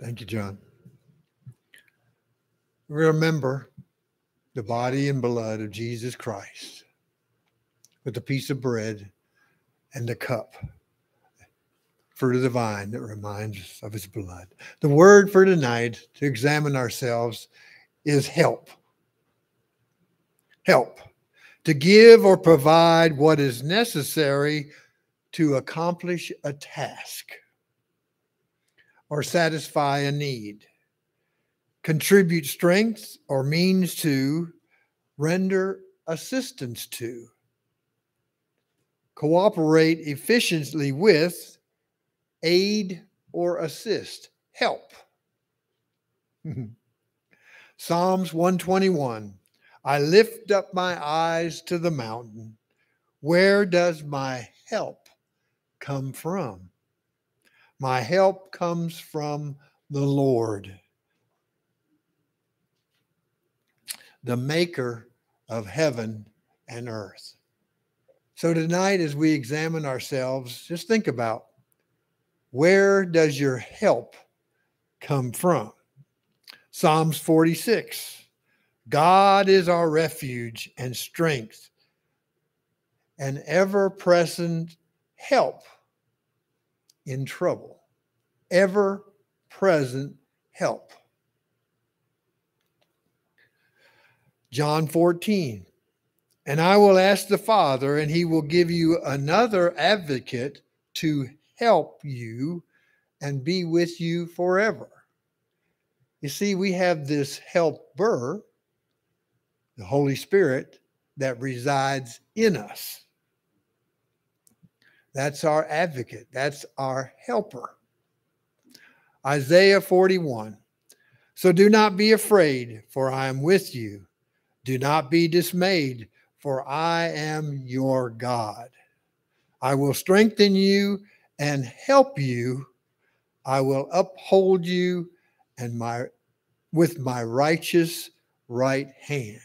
Thank you, John. Remember the body and blood of Jesus Christ with the piece of bread and the cup, fruit of the vine that reminds us of his blood. The word for tonight to examine ourselves is help. Help. To give or provide what is necessary to accomplish a task or satisfy a need, contribute strength or means to, render assistance to, cooperate efficiently with, aid or assist, help. Psalms 121 I lift up my eyes to the mountain. Where does my help come from? My help comes from the Lord, the maker of heaven and earth. So tonight, as we examine ourselves, just think about where does your help come from? Psalms 46 God is our refuge and strength, an ever present help in trouble, ever present help. John 14, and I will ask the Father, and he will give you another advocate to help you and be with you forever. You see, we have this helper, the Holy Spirit, that resides in us. That's our advocate, that's our helper. Isaiah 41. So do not be afraid, for I am with you. Do not be dismayed, for I am your God. I will strengthen you and help you. I will uphold you and my with my righteous right hand.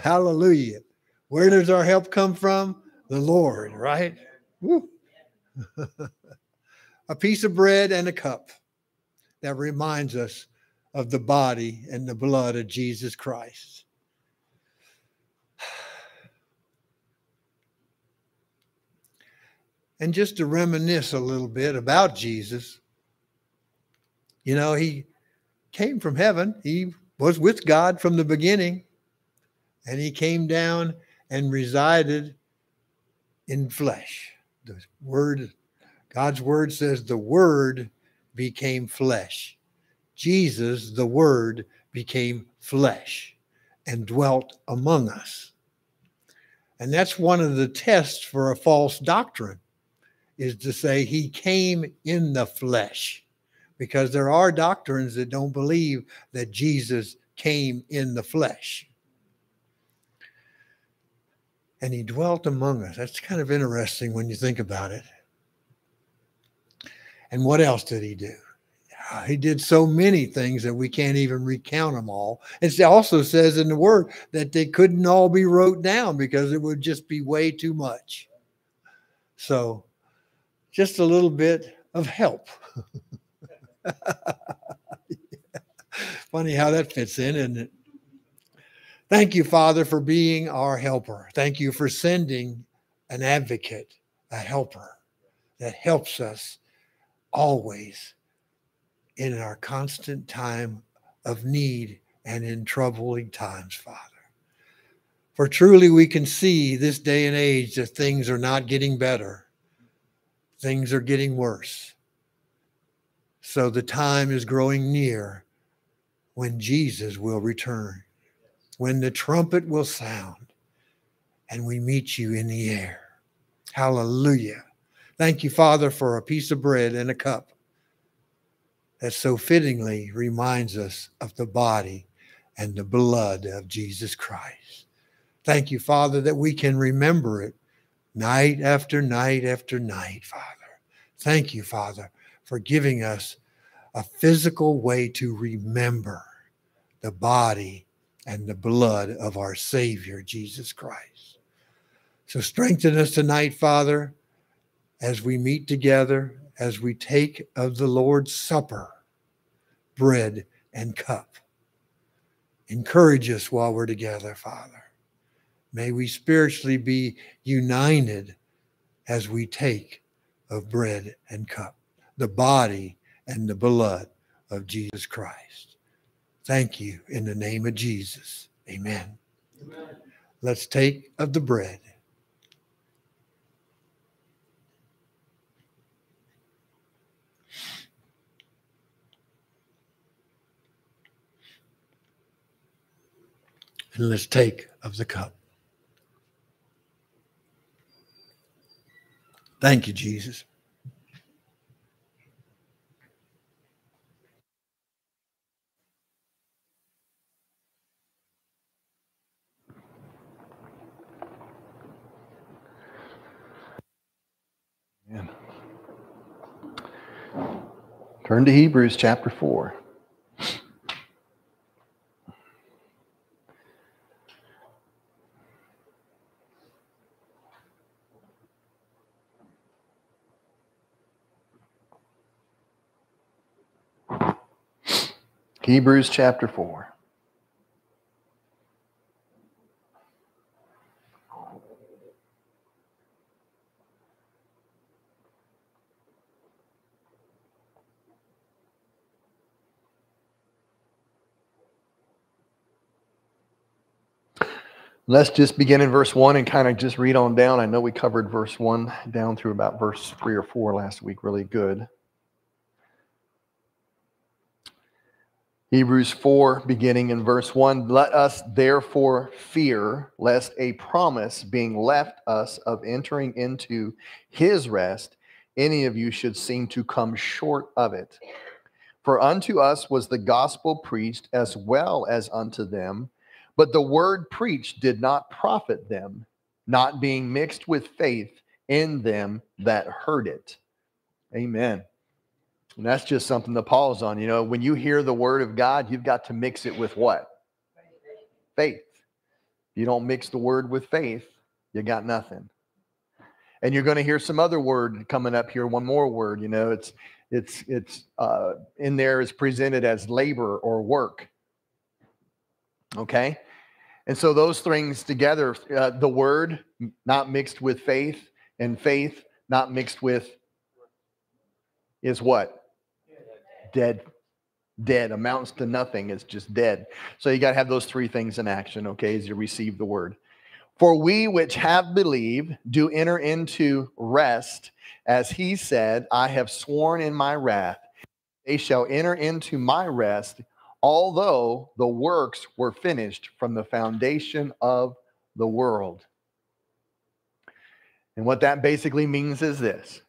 Hallelujah. Where does our help come from? The Lord, right? A piece of bread and a cup that reminds us of the body and the blood of Jesus Christ. And just to reminisce a little bit about Jesus, you know, he came from heaven. He was with God from the beginning, and he came down and resided in flesh. The word, God's word says, the word became flesh. Jesus, the word, became flesh and dwelt among us. And that's one of the tests for a false doctrine is to say he came in the flesh because there are doctrines that don't believe that Jesus came in the flesh and he dwelt among us. That's kind of interesting when you think about it. And what else did he do? He did so many things that we can't even recount them all. It also says in the word that they couldn't all be wrote down because it would just be way too much. So, just a little bit of help. Funny how that fits in, isn't it? Thank you, Father, for being our helper. Thank you for sending an advocate, a helper that helps us always in our constant time of need and in troubling times, Father. For truly we can see this day and age that things are not getting better, things are getting worse. So the time is growing near when Jesus will return when the trumpet will sound and we meet you in the air. Hallelujah. Thank you, Father, for a piece of bread and a cup that so fittingly reminds us of the body and the blood of Jesus Christ. Thank you, Father, that we can remember it night after night after night, Father. Thank you, Father, for giving us a physical way to remember the body and the blood of our Savior, Jesus Christ. So strengthen us tonight, Father, as we meet together, as we take of the Lord's Supper. bread and cup. Encourage us while we're together, Father. May we spiritually be united as we take of bread and cup, the body and the blood of Jesus Christ. Thank you in the name of Jesus. Amen. Amen. Let's take of the bread. And let's take of the cup. Thank you, Jesus. Turn to Hebrews chapter 4. Hebrews chapter 4. Let's just begin in verse 1 and kind of just read on down. I know we covered verse 1 down through about verse 3 or 4 last week, really good. Hebrews 4, beginning in verse 1 Let us therefore fear, lest a promise being left us of entering into his rest, any of you should seem to come short of it. For unto us was the gospel preached as well as unto them, but the word preached did not profit them, not being mixed with faith in them that heard it. Amen. And that's just something to pause on. You know, when you hear the word of God, you've got to mix it with what? Faith. You don't mix the word with faith, you got nothing. And you're going to hear some other word coming up here, one more word. You know, it's it's it's uh, in there is presented as labor or work. Okay, and so those things together, uh, the word not mixed with faith, and faith not mixed with is what? Dead. Dead. Amounts to nothing. It's just dead. So you got to have those three things in action okay as you receive the word. For we which have believed do enter into rest as he said i have sworn in my wrath. They shall enter into my rest although the works were finished from the foundation of the world and what that basically means is this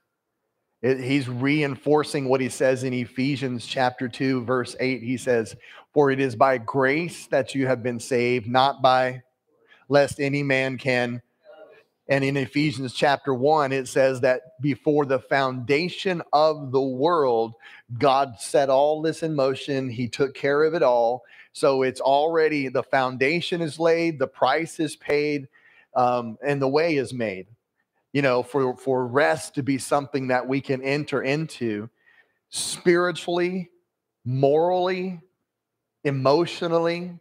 it, he's reinforcing what he says in Ephesians chapter 2, verse 8. He says, For it is by grace that you have been saved, not by lest any man can. And in Ephesians chapter 1, it says that before the foundation of the world, God set all this in motion. He took care of it all. So it's already, the foundation is laid, the price is paid, um, and the way is made you know, for, for rest to be something that we can enter into spiritually, morally, emotionally,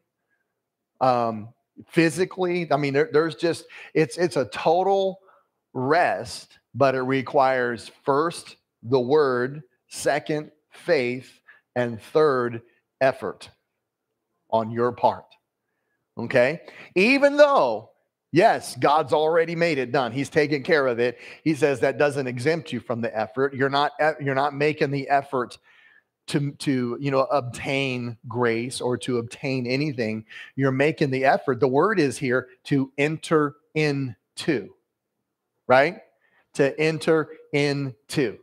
um, physically. I mean, there, there's just it's it's a total rest, but it requires first the word, second faith, and third effort on your part. Okay, even though Yes, God's already made it done. He's taken care of it. He says that doesn't exempt you from the effort. You're not you're not making the effort to to you know obtain grace or to obtain anything. You're making the effort. The word is here to enter into. Right? To enter into.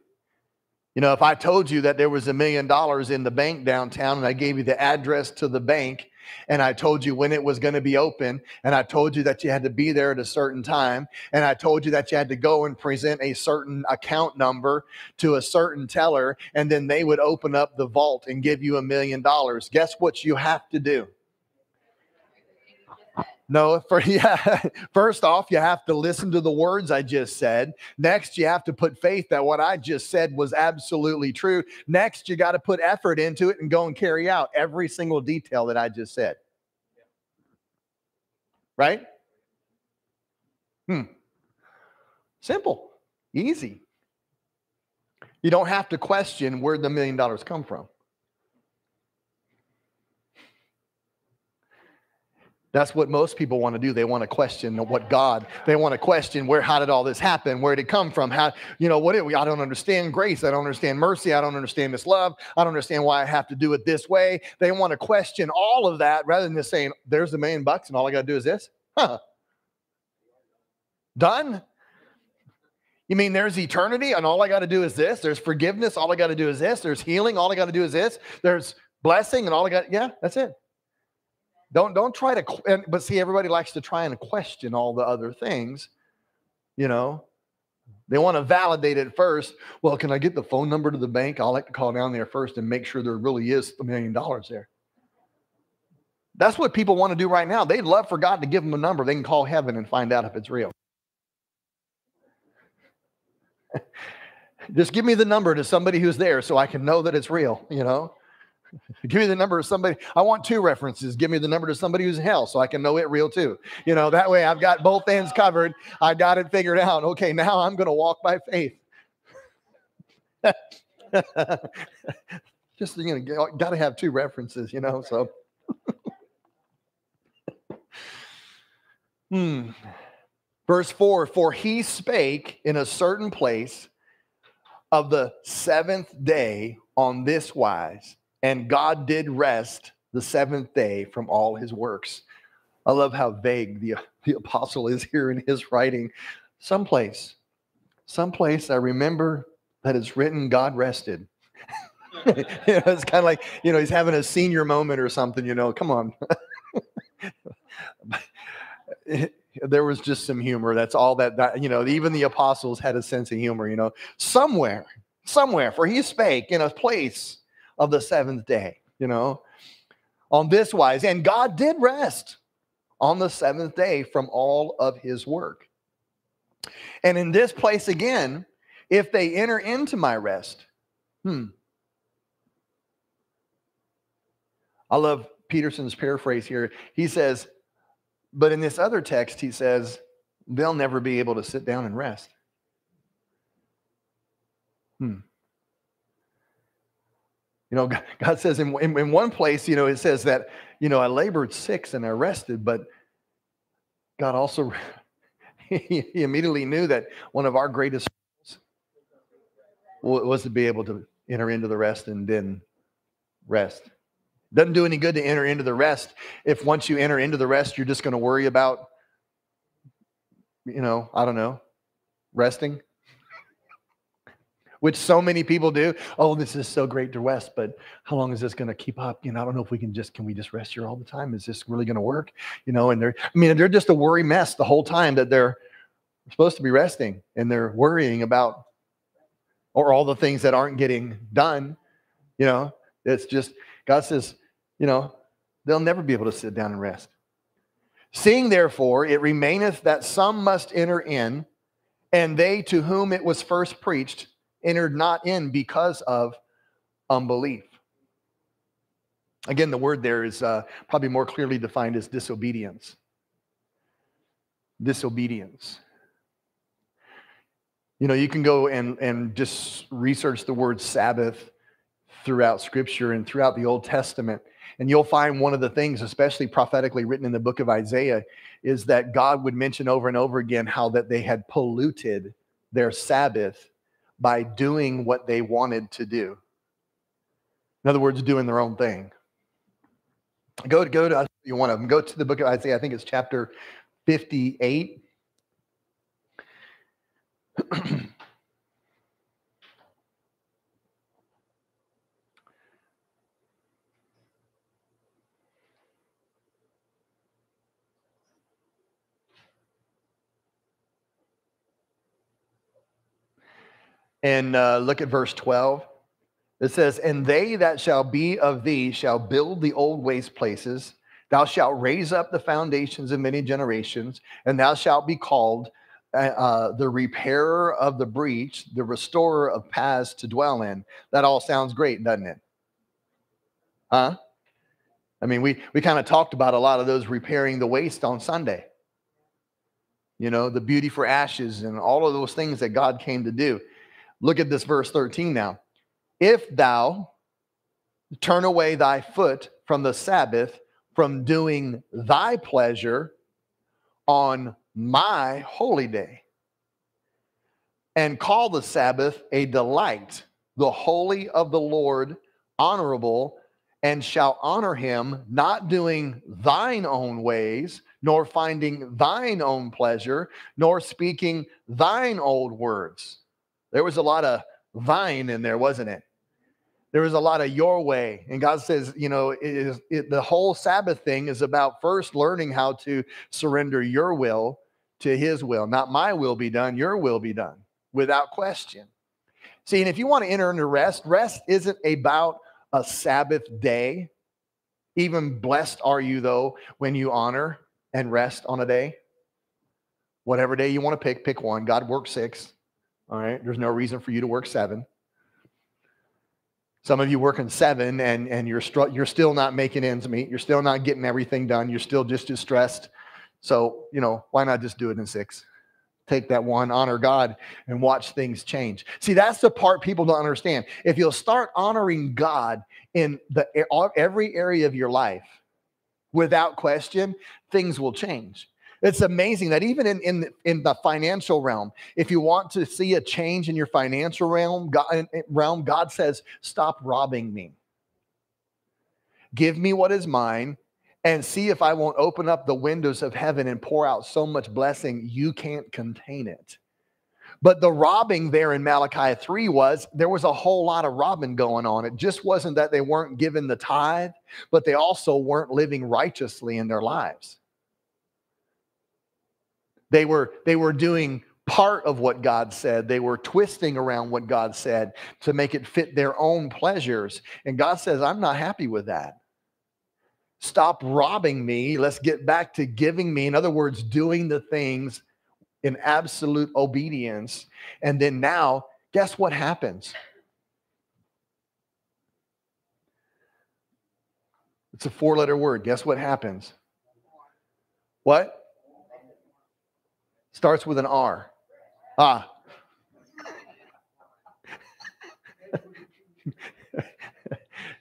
You know, if I told you that there was a million dollars in the bank downtown and I gave you the address to the bank and I told you when it was going to be open, and I told you that you had to be there at a certain time, and I told you that you had to go and present a certain account number to a certain teller, and then they would open up the vault and give you a million dollars. Guess what you have to do? No, for yeah. First off, you have to listen to the words I just said. Next, you have to put faith that what I just said was absolutely true. Next, you got to put effort into it and go and carry out every single detail that I just said. Right? Hmm. Simple, easy. You don't have to question where the million dollars come from. That's what most people want to do. They want to question what God, they want to question where, how did all this happen? Where did it come from? How, you know, what did we, I don't understand grace. I don't understand mercy. I don't understand this love. I don't understand why I have to do it this way. They want to question all of that rather than just saying, there's a million bucks and all I got to do is this. Huh. Done. You mean there's eternity and all I got to do is this? There's forgiveness. All I got to do is this. There's healing. All I got to do is this. There's blessing and all I got, yeah, that's it. Don't don't try to but see everybody likes to try and question all the other things, you know. They want to validate it first. Well, can I get the phone number to the bank? I'll like to call down there first and make sure there really is a million dollars there. That's what people want to do right now. They'd love for God to give them a number. They can call heaven and find out if it's real. Just give me the number to somebody who's there so I can know that it's real, you know? Give me the number of somebody. I want two references. Give me the number to somebody who's in hell so I can know it real too. You know, that way I've got both ends covered. I got it figured out. Okay, now I'm going to walk by faith. Just, you know, got to have two references, you know, so. hmm. Verse 4 For he spake in a certain place of the seventh day on this wise and God did rest the seventh day from all his works. I love how vague the, the apostle is here in his writing. Someplace, someplace I remember that it's written God rested. you know, it's kind of like, you know, he's having a senior moment or something, you know, come on. there was just some humor. That's all that, that, you know, even the apostles had a sense of humor, you know, somewhere, somewhere, for he spake in a place of the seventh day, you know, on this wise. And God did rest on the seventh day from all of his work. And in this place again, if they enter into my rest, hmm. I love Peterson's paraphrase here. He says, but in this other text, he says, they'll never be able to sit down and rest. Hmm. You know, God says in, in, in, one place, you know, it says that, you know, I labored six and I rested, but God also, he, immediately knew that one of our greatest was to be able to enter into the rest and then rest. Doesn't do any good to enter into the rest if once you enter into the rest, you're just going to worry about, you know, I don't know, resting which so many people do. Oh, this is so great to rest, but how long is this going to keep up? You know, I don't know if we can just can we just rest here all the time? Is this really going to work? You know, and they're I mean they're just a worry mess the whole time that they're supposed to be resting and they're worrying about or all the things that aren't getting done. You know, it's just God says, you know, they'll never be able to sit down and rest. Seeing therefore it remaineth that some must enter in, and they to whom it was first preached entered not in because of unbelief. Again, the word there is uh, probably more clearly defined as disobedience. Disobedience. You know, you can go and, and just research the word Sabbath throughout Scripture and throughout the Old Testament. And you'll find one of the things, especially prophetically written in the book of Isaiah, is that God would mention over and over again how that they had polluted their Sabbath by doing what they wanted to do. In other words, doing their own thing. Go to go to you of them. Go to the book of Isaiah. I think it's chapter 58. and uh, look at verse 12. It says, And they that shall be of thee shall build the old waste places, Thou shalt raise up the foundations of many generations, and thou shalt be called uh, uh, the repairer of the breach, the restorer of paths to dwell in. That all sounds great, doesn't it? Huh? I mean, we, we kind of talked about a lot of those repairing the waste on Sunday. You know, the beauty for ashes and all of those things that God came to do. Look at this verse 13 now. If thou turn away thy foot from the Sabbath, from doing thy pleasure on my holy day, and call the Sabbath a delight, the holy of the Lord honorable, and shall honor him, not doing thine own ways, nor finding thine own pleasure, nor speaking thine old words. There was a lot of vine in there, wasn't it? There was a lot of your way. And God says, you know, it is, it, the whole Sabbath thing is about first learning how to surrender your will to his will. Not my will be done, your will be done without question. See, and if you want to enter into rest, rest isn't about a Sabbath day. Even blessed are you, though, when you honor and rest on a day. Whatever day you want to pick, pick one. God works six. All right. There's no reason for you to work seven. Some of you working seven and, and you're, str- you're still not making ends meet. You're still not getting everything done. You're still just as stressed. So, you know, why not just do it in six? Take that one, honor God, and watch things change. See, that's the part people don't understand. If you'll start honoring God in the every area of your life, without question, things will change. It's amazing that even in, in, in the financial realm, if you want to see a change in your financial realm, God, realm, God says, stop robbing me. Give me what is mine and see if I won't open up the windows of heaven and pour out so much blessing you can't contain it. But the robbing there in Malachi 3 was there was a whole lot of robbing going on. It just wasn't that they weren't given the tithe, but they also weren't living righteously in their lives. They were they were doing part of what God said. They were twisting around what God said to make it fit their own pleasures. And God says, "I'm not happy with that." Stop robbing me. Let's get back to giving me. In other words, doing the things in absolute obedience. And then now, guess what happens? It's a four letter word. Guess what happens? What? Starts with an R. Ah.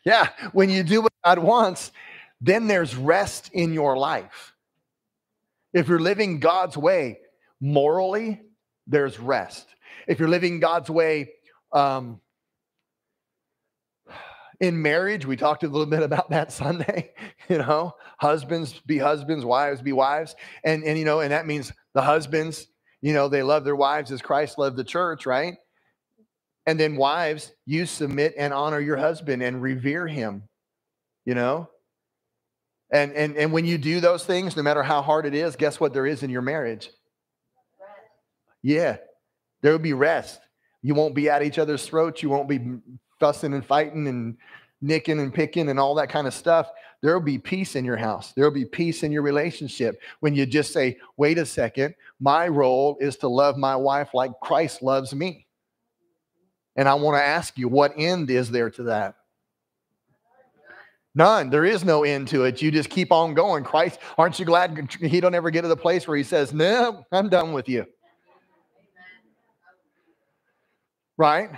yeah, when you do what God wants, then there's rest in your life. If you're living God's way morally, there's rest. If you're living God's way um, in marriage, we talked a little bit about that Sunday. You know, husbands be husbands, wives be wives, and and you know, and that means the husbands, you know, they love their wives as Christ loved the church, right? And then wives, you submit and honor your husband and revere him. You know, and, and, and when you do those things, no matter how hard it is, guess what there is in your marriage? Yeah, there will be rest. You won't be at each other's throats. You won't be fussing and fighting and nicking and picking and all that kind of stuff. There will be peace in your house. There will be peace in your relationship when you just say, wait a second, my role is to love my wife like Christ loves me. And I want to ask you, what end is there to that? None. There is no end to it. You just keep on going. Christ, aren't you glad he don't ever get to the place where he says, "No, I'm done with you." Right?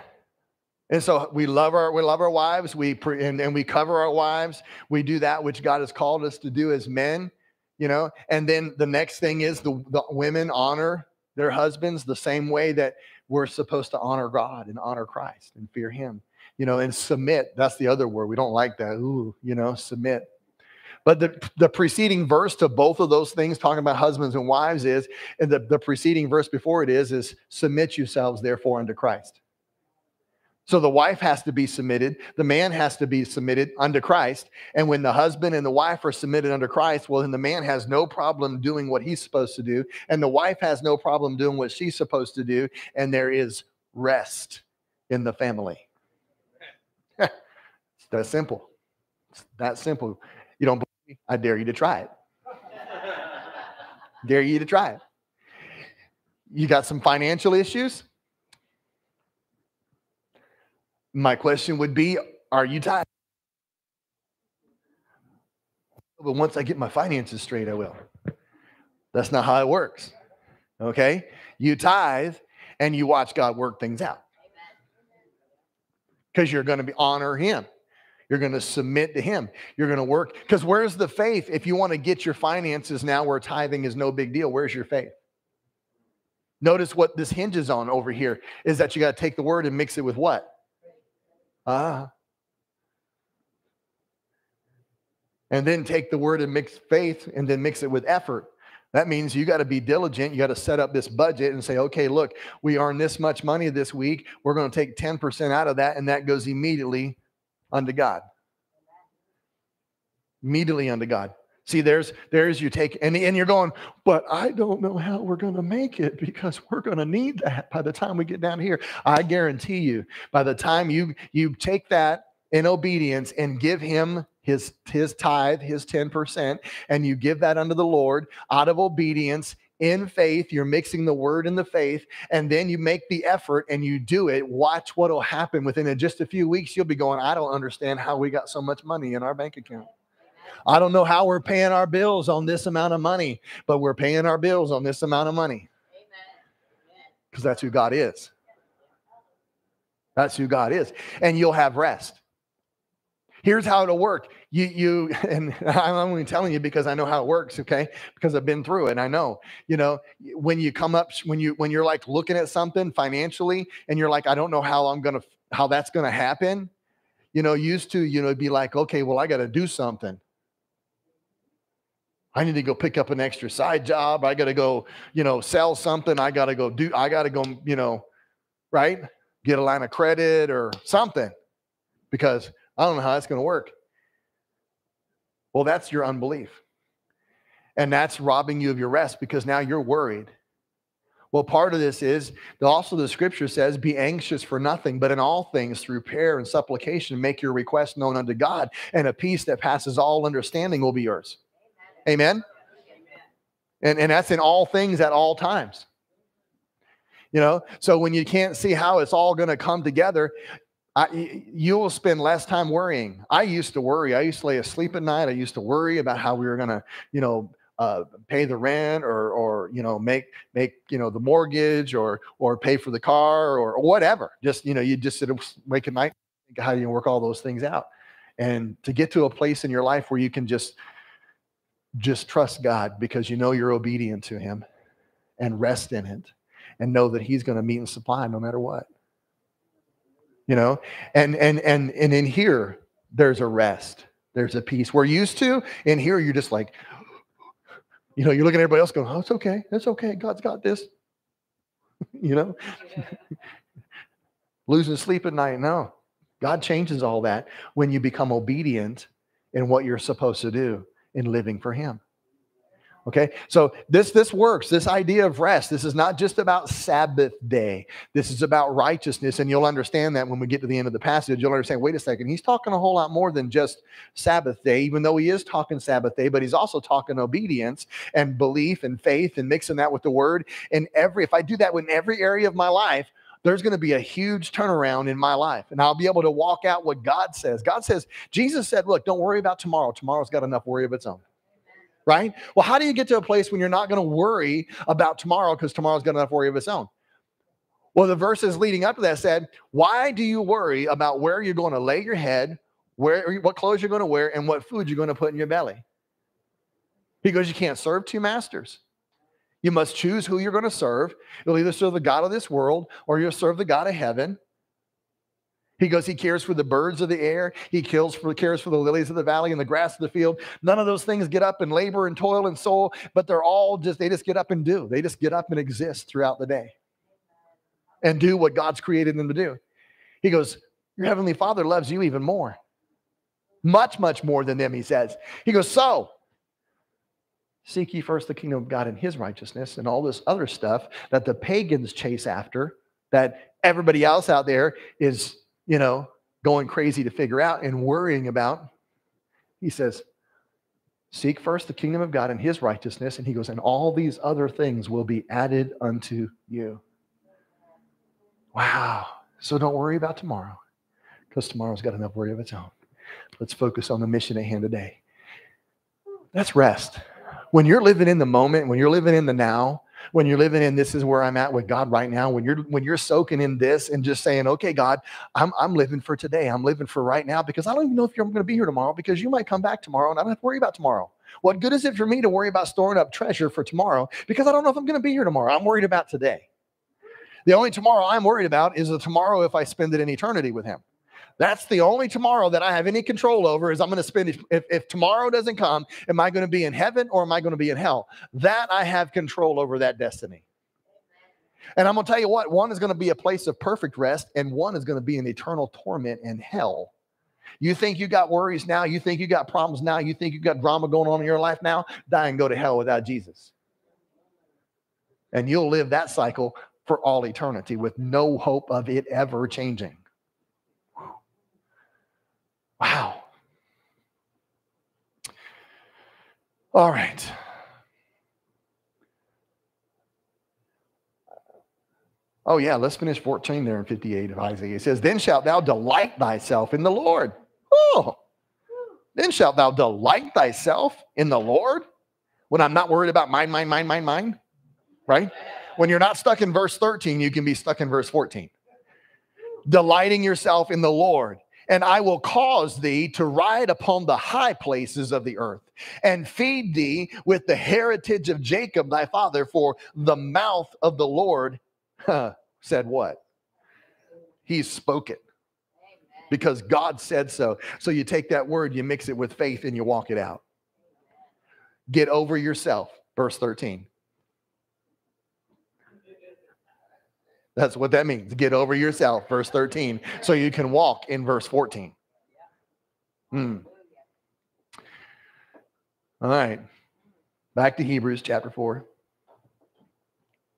And so we love our we love our wives. We pre, and, and we cover our wives. We do that which God has called us to do as men. You know. And then the next thing is the, the women honor their husbands the same way that we're supposed to honor God and honor Christ and fear Him you know, and submit. That's the other word. We don't like that. Ooh, you know, submit. But the, the preceding verse to both of those things, talking about husbands and wives, is, and the, the preceding verse before it is, is submit yourselves therefore unto Christ. So the wife has to be submitted, the man has to be submitted unto Christ. And when the husband and the wife are submitted unto Christ, well, then the man has no problem doing what he's supposed to do, and the wife has no problem doing what she's supposed to do, and there is rest in the family it's that simple. It's that simple. You don't believe me? I dare you to try it. dare you to try it. You got some financial issues? My question would be Are you tired? But once I get my finances straight, I will. That's not how it works. Okay? You tithe and you watch God work things out. Because you're going to be honor him. You're going to submit to him. You're going to work. Because where's the faith? If you want to get your finances now where tithing is no big deal, where's your faith? Notice what this hinges on over here is that you got to take the word and mix it with what? Ah. And then take the word and mix faith and then mix it with effort. That means you got to be diligent. You got to set up this budget and say, okay, look, we earn this much money this week. We're going to take 10% out of that, and that goes immediately unto God. Immediately unto God. See, there's there's you take and, and you're going, but I don't know how we're going to make it because we're going to need that by the time we get down here. I guarantee you, by the time you you take that in obedience and give him his his tithe, his 10%, and you give that unto the Lord out of obedience in faith, you're mixing the word and the faith, and then you make the effort and you do it. Watch what will happen within just a few weeks. You'll be going, I don't understand how we got so much money in our bank account. I don't know how we're paying our bills on this amount of money, but we're paying our bills on this amount of money. Because that's who God is. That's who God is. And you'll have rest. Here's how it'll work. You, you, and I'm only telling you because I know how it works, okay? Because I've been through it. And I know, you know, when you come up, when you, when you're like looking at something financially and you're like, I don't know how I'm going to, how that's going to happen. You know, used to, you know, be like, okay, well, I got to do something. I need to go pick up an extra side job. I got to go, you know, sell something. I got to go do, I got to go, you know, right? Get a line of credit or something because I don't know how that's going to work. Well, that's your unbelief. And that's robbing you of your rest because now you're worried. Well, part of this is also the scripture says, Be anxious for nothing, but in all things through prayer and supplication, make your request known unto God, and a peace that passes all understanding will be yours. Amen. And, and that's in all things at all times. You know, so when you can't see how it's all going to come together, I, you will spend less time worrying. I used to worry. I used to lay asleep at night. I used to worry about how we were going to, you know, uh, pay the rent or, or you know, make make you know the mortgage or or pay for the car or, or whatever. Just you know, you just sit wake at night, how do you work all those things out, and to get to a place in your life where you can just just trust God because you know you're obedient to Him, and rest in it, and know that He's going to meet and supply no matter what. You know? And and and and in here there's a rest. There's a peace. We're used to in here you're just like you know you're looking at everybody else going oh it's okay. It's okay. God's got this. You know? Losing sleep at night. No. God changes all that when you become obedient in what you're supposed to do in living for him Okay, so this this works. This idea of rest. This is not just about Sabbath day. This is about righteousness, and you'll understand that when we get to the end of the passage. You'll understand. Wait a second. He's talking a whole lot more than just Sabbath day, even though he is talking Sabbath day. But he's also talking obedience and belief and faith and mixing that with the Word. And every if I do that in every area of my life, there's going to be a huge turnaround in my life and I'll be able to walk out what God says. God says, Jesus said, Look, don't worry about tomorrow. Tomorrow's got enough worry of its own right? Well, how do you get to a place when you're not going to worry about tomorrow because tomorrow's got enough worry of its own? Well, the verses leading up to that said, Why do you worry about where you're going to lay your head, where what clothes you're going to wear, and what food you're going to put in your belly? Because You can't serve two masters. You must choose who you're going to serve. You'll either serve the God of this world or you'll serve the God of heaven. He goes, He cares for the birds of the air. He kills for, cares for the lilies of the valley and the grass of the field. None of those things get up and labor and toil and soul, but they're all just, they just get up and do. They just get up and exist throughout the day and do what God's created them to do. He goes, Your heavenly Father loves you even more. Much, much more than them, he says. He goes, So, seek ye first the kingdom of God and his righteousness and all this other stuff that the pagans chase after, that everybody else out there is you know, going crazy to figure out and worrying about, he says, Seek first the kingdom of God and his righteousness. And he goes, and all these other things will be added unto you. Wow. So don't worry about tomorrow because tomorrow's got enough worry of its own. Let's focus on the mission at hand today. That's rest. When you're living in the moment, when you're living in the now, when you're living in this is where I'm at with God right now, when you're when you're soaking in this and just saying, okay, God, I'm I'm living for today. I'm living for right now because I don't even know if you're going to be here tomorrow because you might come back tomorrow and I don't have to worry about tomorrow. What good is it for me to worry about storing up treasure for tomorrow because I don't know if I'm going to be here tomorrow. I'm worried about today. The only tomorrow I'm worried about is the tomorrow if I spend it in eternity with him. That's the only tomorrow that I have any control over is I'm going to spend if, if tomorrow doesn't come, am I going to be in heaven or am I going to be in hell? That I have control over that destiny. And I'm going to tell you what, one is going to be a place of perfect rest and one is going to be an eternal torment in hell. You think you got worries now, you think you got problems now, you think you got drama going on in your life now, die and go to hell without Jesus. And you'll live that cycle for all eternity with no hope of it ever changing. Wow. All right. Oh, yeah, let's finish 14 there in 58 of Isaiah. It says, Then shalt thou delight thyself in the Lord. Oh, then shalt thou delight thyself in the Lord when I'm not worried about mine, mine, mine, mine, mine, right? When you're not stuck in verse 13, you can be stuck in verse 14. Delighting yourself in the Lord and I will cause thee to ride upon the high places of the earth, and feed thee with the heritage of Jacob thy father, for the mouth of the Lord huh, said what? He spoke it because God said so. So you take that word, you mix it with faith, and you walk it out. Get over yourself, verse 13. That's what that means. Get over yourself, verse 13, so you can walk in verse 14. Hmm. All right. Back to Hebrews chapter 4.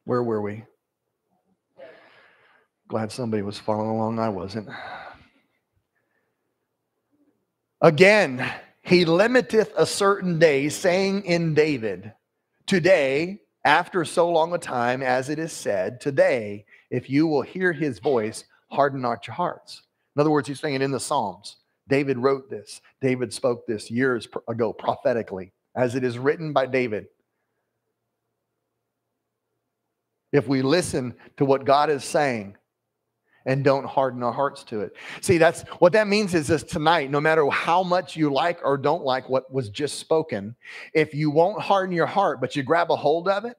Where were we? Glad somebody was following along. I wasn't. Again, he limiteth a certain day, saying in David, Today, after so long a time, as it is said, today if you will hear his voice, harden not your hearts. In other words, he's saying in the Psalms, David wrote this. David spoke this years ago prophetically, as it is written by David. If we listen to what God is saying and don't harden our hearts to it. See, that's what that means is this tonight, no matter how much you like or don't like what was just spoken, if you won't harden your heart, but you grab a hold of it,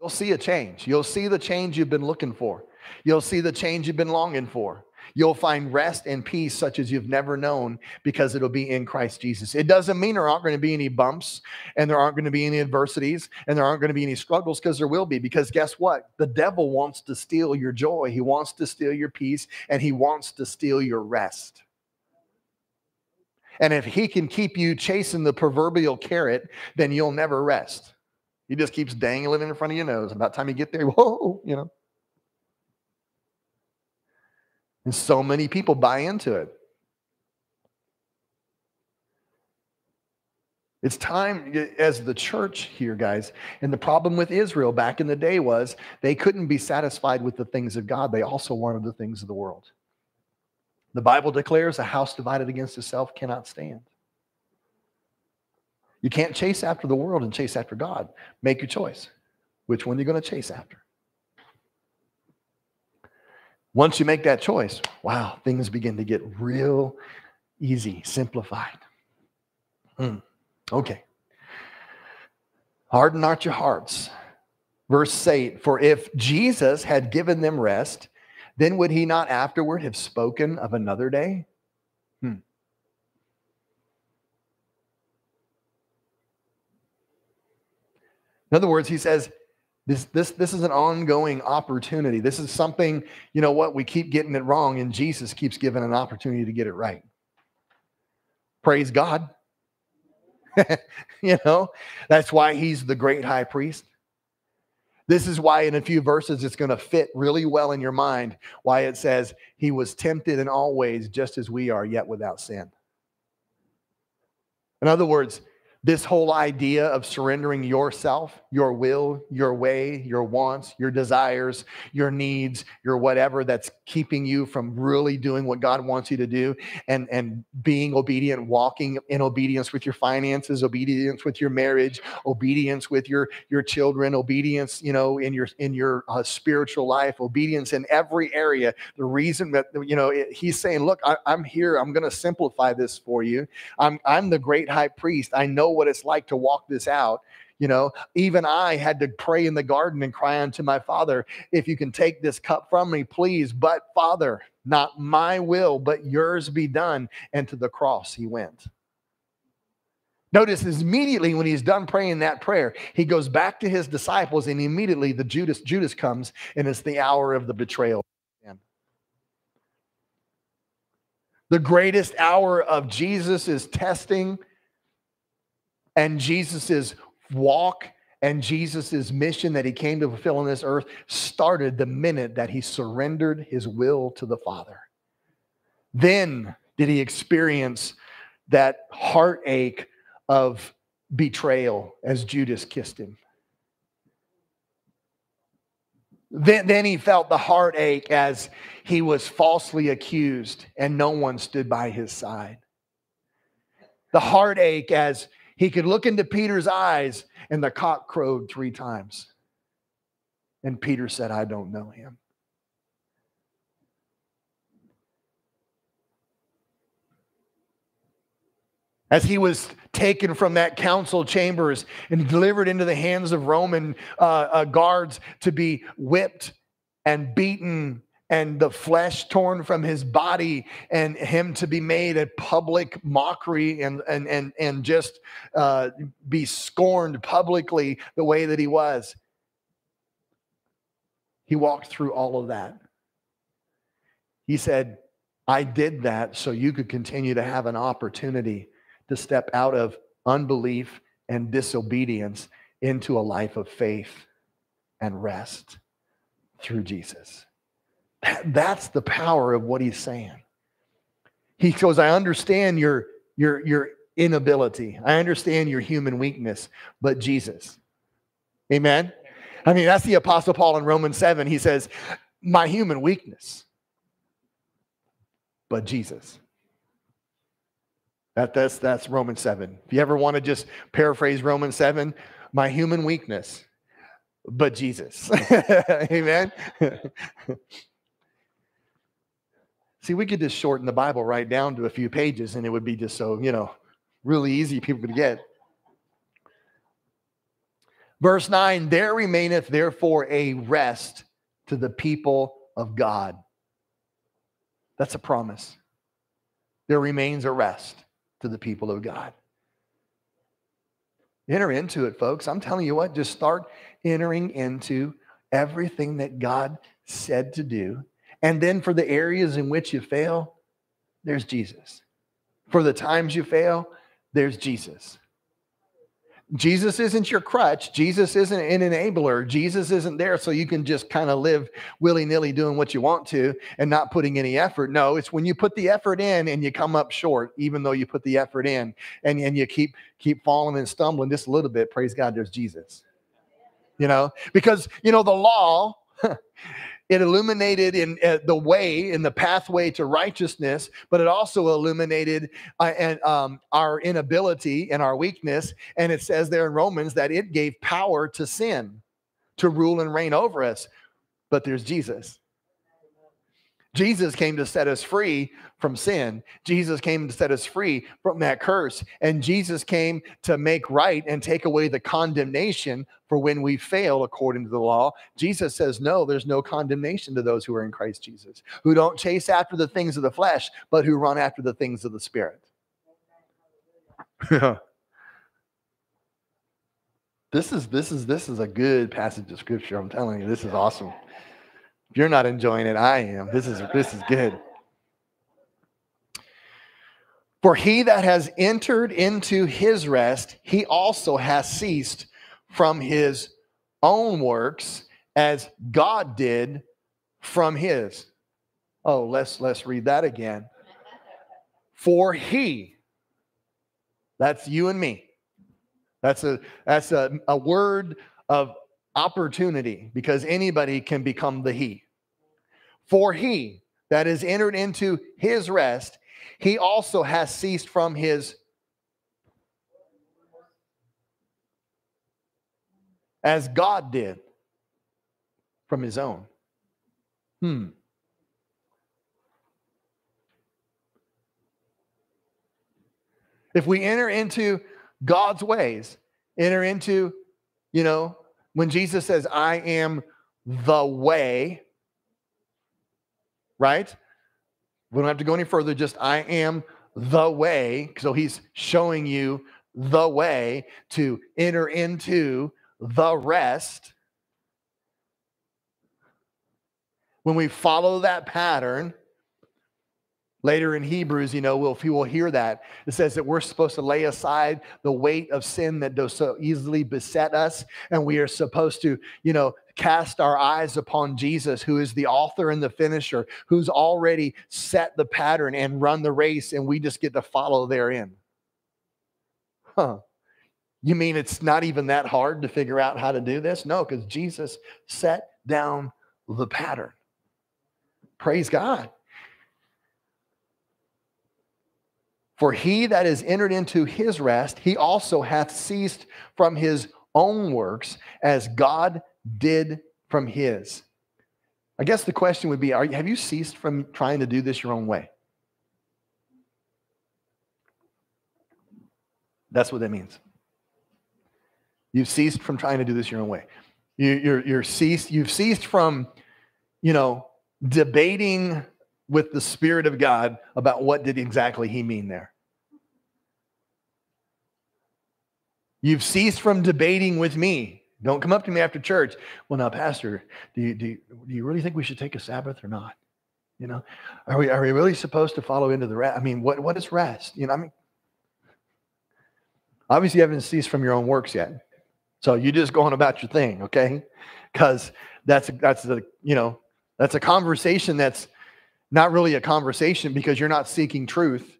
You'll see a change. You'll see the change you've been looking for. You'll see the change you've been longing for. You'll find rest and peace such as you've never known because it'll be in Christ Jesus. It doesn't mean there aren't going to be any bumps and there aren't going to be any adversities and there aren't going to be any struggles because there will be. Because guess what? The devil wants to steal your joy, he wants to steal your peace, and he wants to steal your rest. And if he can keep you chasing the proverbial carrot, then you'll never rest. He just keeps dangling in front of your nose. About time you get there, whoa, you know. And so many people buy into it. It's time as the church here, guys. And the problem with Israel back in the day was they couldn't be satisfied with the things of God. They also wanted the things of the world. The Bible declares a house divided against itself cannot stand. You can't chase after the world and chase after God. Make your choice. Which one are you're going to chase after? Once you make that choice, wow, things begin to get real easy, simplified. Hmm. Okay. Harden not your hearts. Verse 8 For if Jesus had given them rest, then would he not afterward have spoken of another day? Hmm. In other words, he says, this, this, this is an ongoing opportunity. This is something, you know what, we keep getting it wrong, and Jesus keeps giving an opportunity to get it right. Praise God. you know, that's why he's the great high priest. This is why, in a few verses, it's going to fit really well in your mind why it says, He was tempted in all ways, just as we are, yet without sin. In other words, this whole idea of surrendering yourself, your will, your way, your wants, your desires, your needs, your whatever that's keeping you from really doing what God wants you to do and, and being obedient, walking in obedience with your finances, obedience with your marriage, obedience with your, your children, obedience, you know, in your, in your uh, spiritual life, obedience in every area. The reason that, you know, it, he's saying, look, I, I'm here. I'm going to simplify this for you. I'm, I'm the great high priest. I know what it's like to walk this out. You know, even I had to pray in the garden and cry unto my father, if you can take this cup from me, please. But Father, not my will, but yours be done. And to the cross he went. Notice immediately when he's done praying that prayer, he goes back to his disciples, and immediately the Judas Judas comes, and it's the hour of the betrayal. The greatest hour of Jesus is testing and Jesus's walk and Jesus's mission that he came to fulfill on this earth started the minute that he surrendered his will to the Father. Then did he experience that heartache of betrayal as Judas kissed him. Then, then he felt the heartache as he was falsely accused and no one stood by his side. The heartache as he could look into Peter's eyes and the cock crowed three times. And Peter said, I don't know him. As he was taken from that council chambers and delivered into the hands of Roman uh, uh, guards to be whipped and beaten and the flesh torn from his body and him to be made a public mockery and and and and just uh, be scorned publicly the way that he was. He walked through all of that. He said i did that so you could continue to have an opportunity to step out of unbelief and disobedience into a life of faith and rest through jesus that's the power of what he's saying. He goes, I understand your, your, your inability. I understand your human weakness, but Jesus. Amen. I mean, that's the Apostle Paul in Romans 7. He says, My human weakness, but Jesus. That, that's, that's Romans 7. If you ever want to just paraphrase Romans 7, my human weakness, but Jesus. Amen. See, we could just shorten the Bible right down to a few pages and it would be just so, you know, really easy people to get. Verse 9, there remaineth therefore a rest to the people of God. That's a promise. There remains a rest to the people of God. Enter into it, folks. I'm telling you what, just start entering into everything that God said to do and then for the areas in which you fail, there's Jesus. For the times you fail, there's Jesus. Jesus isn't your crutch. Jesus isn't an enabler. Jesus isn't there so you can just kind of live willy nilly doing what you want to and not putting any effort. No, it's when you put the effort in and you come up short, even though you put the effort in and, and you keep keep falling and stumbling just a little bit. Praise God, there's Jesus. You know, because you know the law It illuminated in uh, the way, in the pathway to righteousness, but it also illuminated uh, and um, our inability and our weakness. And it says there in Romans that it gave power to sin to rule and reign over us. But there's Jesus. Jesus came to set us free from sin. Jesus came to set us free from that curse. And Jesus came to make right and take away the condemnation for when we fail according to the law. Jesus says, No, there's no condemnation to those who are in Christ Jesus, who don't chase after the things of the flesh, but who run after the things of the Spirit. this is this is this is a good passage of scripture. I'm telling you, this is awesome. You're not enjoying it, I am. This is this is good. For he that has entered into his rest, he also has ceased from his own works as God did from his. Oh, let's let's read that again. For he That's you and me. That's a that's a, a word of opportunity because anybody can become the he. For he that is entered into his rest, he also has ceased from his as God did from his own. Hmm. If we enter into God's ways, enter into, you know, when Jesus says, I am the way, right? We don't have to go any further, just I am the way. So he's showing you the way to enter into the rest. When we follow that pattern, later in Hebrews, you know, we'll, if you will hear that, it says that we're supposed to lay aside the weight of sin that does so easily beset us. And we are supposed to, you know, cast our eyes upon Jesus, who is the author and the finisher, who's already set the pattern and run the race, and we just get to follow therein. Huh. You mean it's not even that hard to figure out how to do this? No, because Jesus set down the pattern. Praise God. For he that is entered into his rest, he also hath ceased from his own works as God did from his. I guess the question would be are, Have you ceased from trying to do this your own way? That's what that means. You've ceased from trying to do this your own way. You, you're, you're ceased, you've ceased from, you know, debating with the Spirit of God about what did exactly he mean there. You've ceased from debating with me. Don't come up to me after church. Well, now, Pastor, do you, do you, do you really think we should take a Sabbath or not? You know, are we, are we really supposed to follow into the rest? I mean, what, what is rest? You know, I mean, obviously you haven't ceased from your own works yet. So you just going about your thing, okay? Because that's that's the you know that's a conversation that's not really a conversation because you're not seeking truth.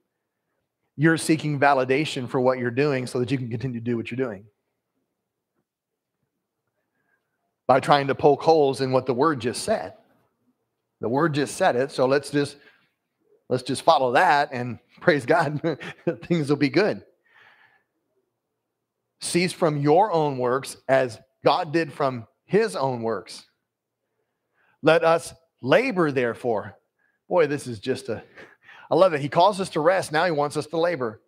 You're seeking validation for what you're doing so that you can continue to do what you're doing. By trying to poke holes in what the word just said. The word just said it, so let's just let's just follow that and praise God, things will be good. Cease from your own works as God did from his own works. Let us labor, therefore. Boy, this is just a, I love it. He calls us to rest. Now he wants us to labor.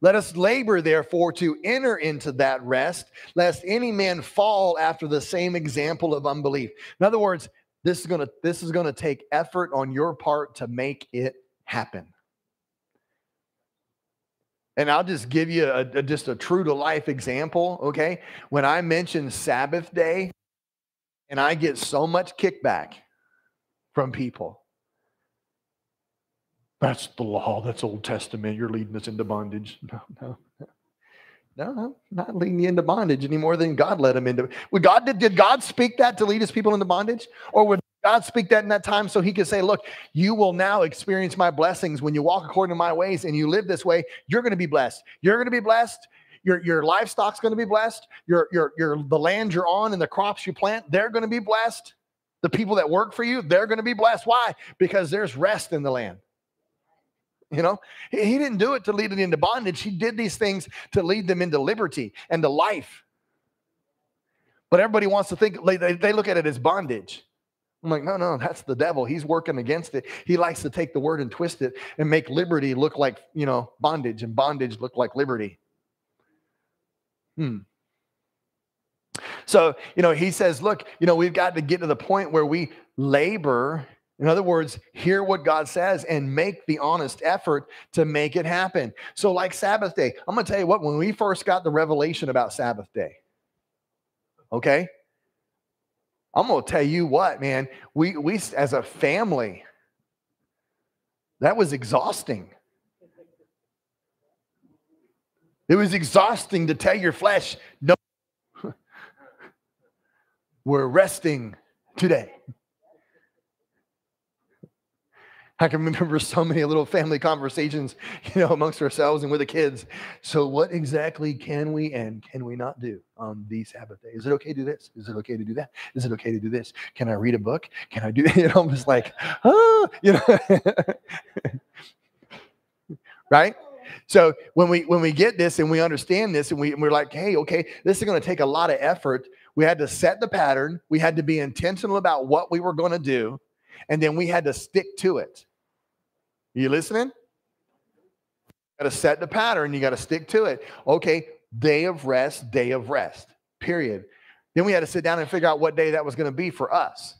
Let us labor, therefore, to enter into that rest, lest any man fall after the same example of unbelief. In other words, this is going to this is going to take effort on your part to make it happen. And I'll just give you a, a, just a true to life example. Okay. When I mention Sabbath day, and I get so much kickback from people. That's the law. That's Old Testament. You're leading us into bondage. No, no. No, no, not leading you into bondage any more than God led them into. Would God did, did God speak that to lead his people into bondage? Or would God speak that in that time so he could say, Look, you will now experience my blessings when you walk according to my ways and you live this way. You're going to be blessed. You're going to be blessed. Your, your livestock's going to be blessed. Your, your, your, the land you're on and the crops you plant, they're going to be blessed. The people that work for you, they're going to be blessed. Why? Because there's rest in the land. You know, he, didn't do it to lead them into bondage. He did these things to lead them into liberty and to life. But everybody wants to think, they look at it as bondage. I'm like, no, no, that's the devil. He's working against it. He likes to take the word and twist it and make liberty look like, you know, bondage and bondage look like liberty. Hmm. So, you know, he says, look, you know, we've got to get to the point where we labor. In other words, hear what God says and make the honest effort to make it happen. So, like Sabbath day, I'm going to tell you what, when we first got the revelation about Sabbath day, okay, I'm going to tell you what, man, we, we as a family, that was exhausting. It was exhausting to tell your flesh, no, we're resting today. I can remember so many little family conversations, you know, amongst ourselves and with the kids. So, what exactly can we and can we not do on the Sabbath day? Is it okay to do this? Is it okay to do that? Is it okay to do this? Can I read a book? Can I do? You know, I'm just like, ah, you know, right? So when we when we get this and we understand this and we and we're like, hey, okay, this is going to take a lot of effort. We had to set the pattern. We had to be intentional about what we were going to do, and then we had to stick to it. You listening? got to set the pattern. You got to stick to it. Okay, day of rest, day of rest, period. Then we had to sit down and figure out what day that was going to be for us.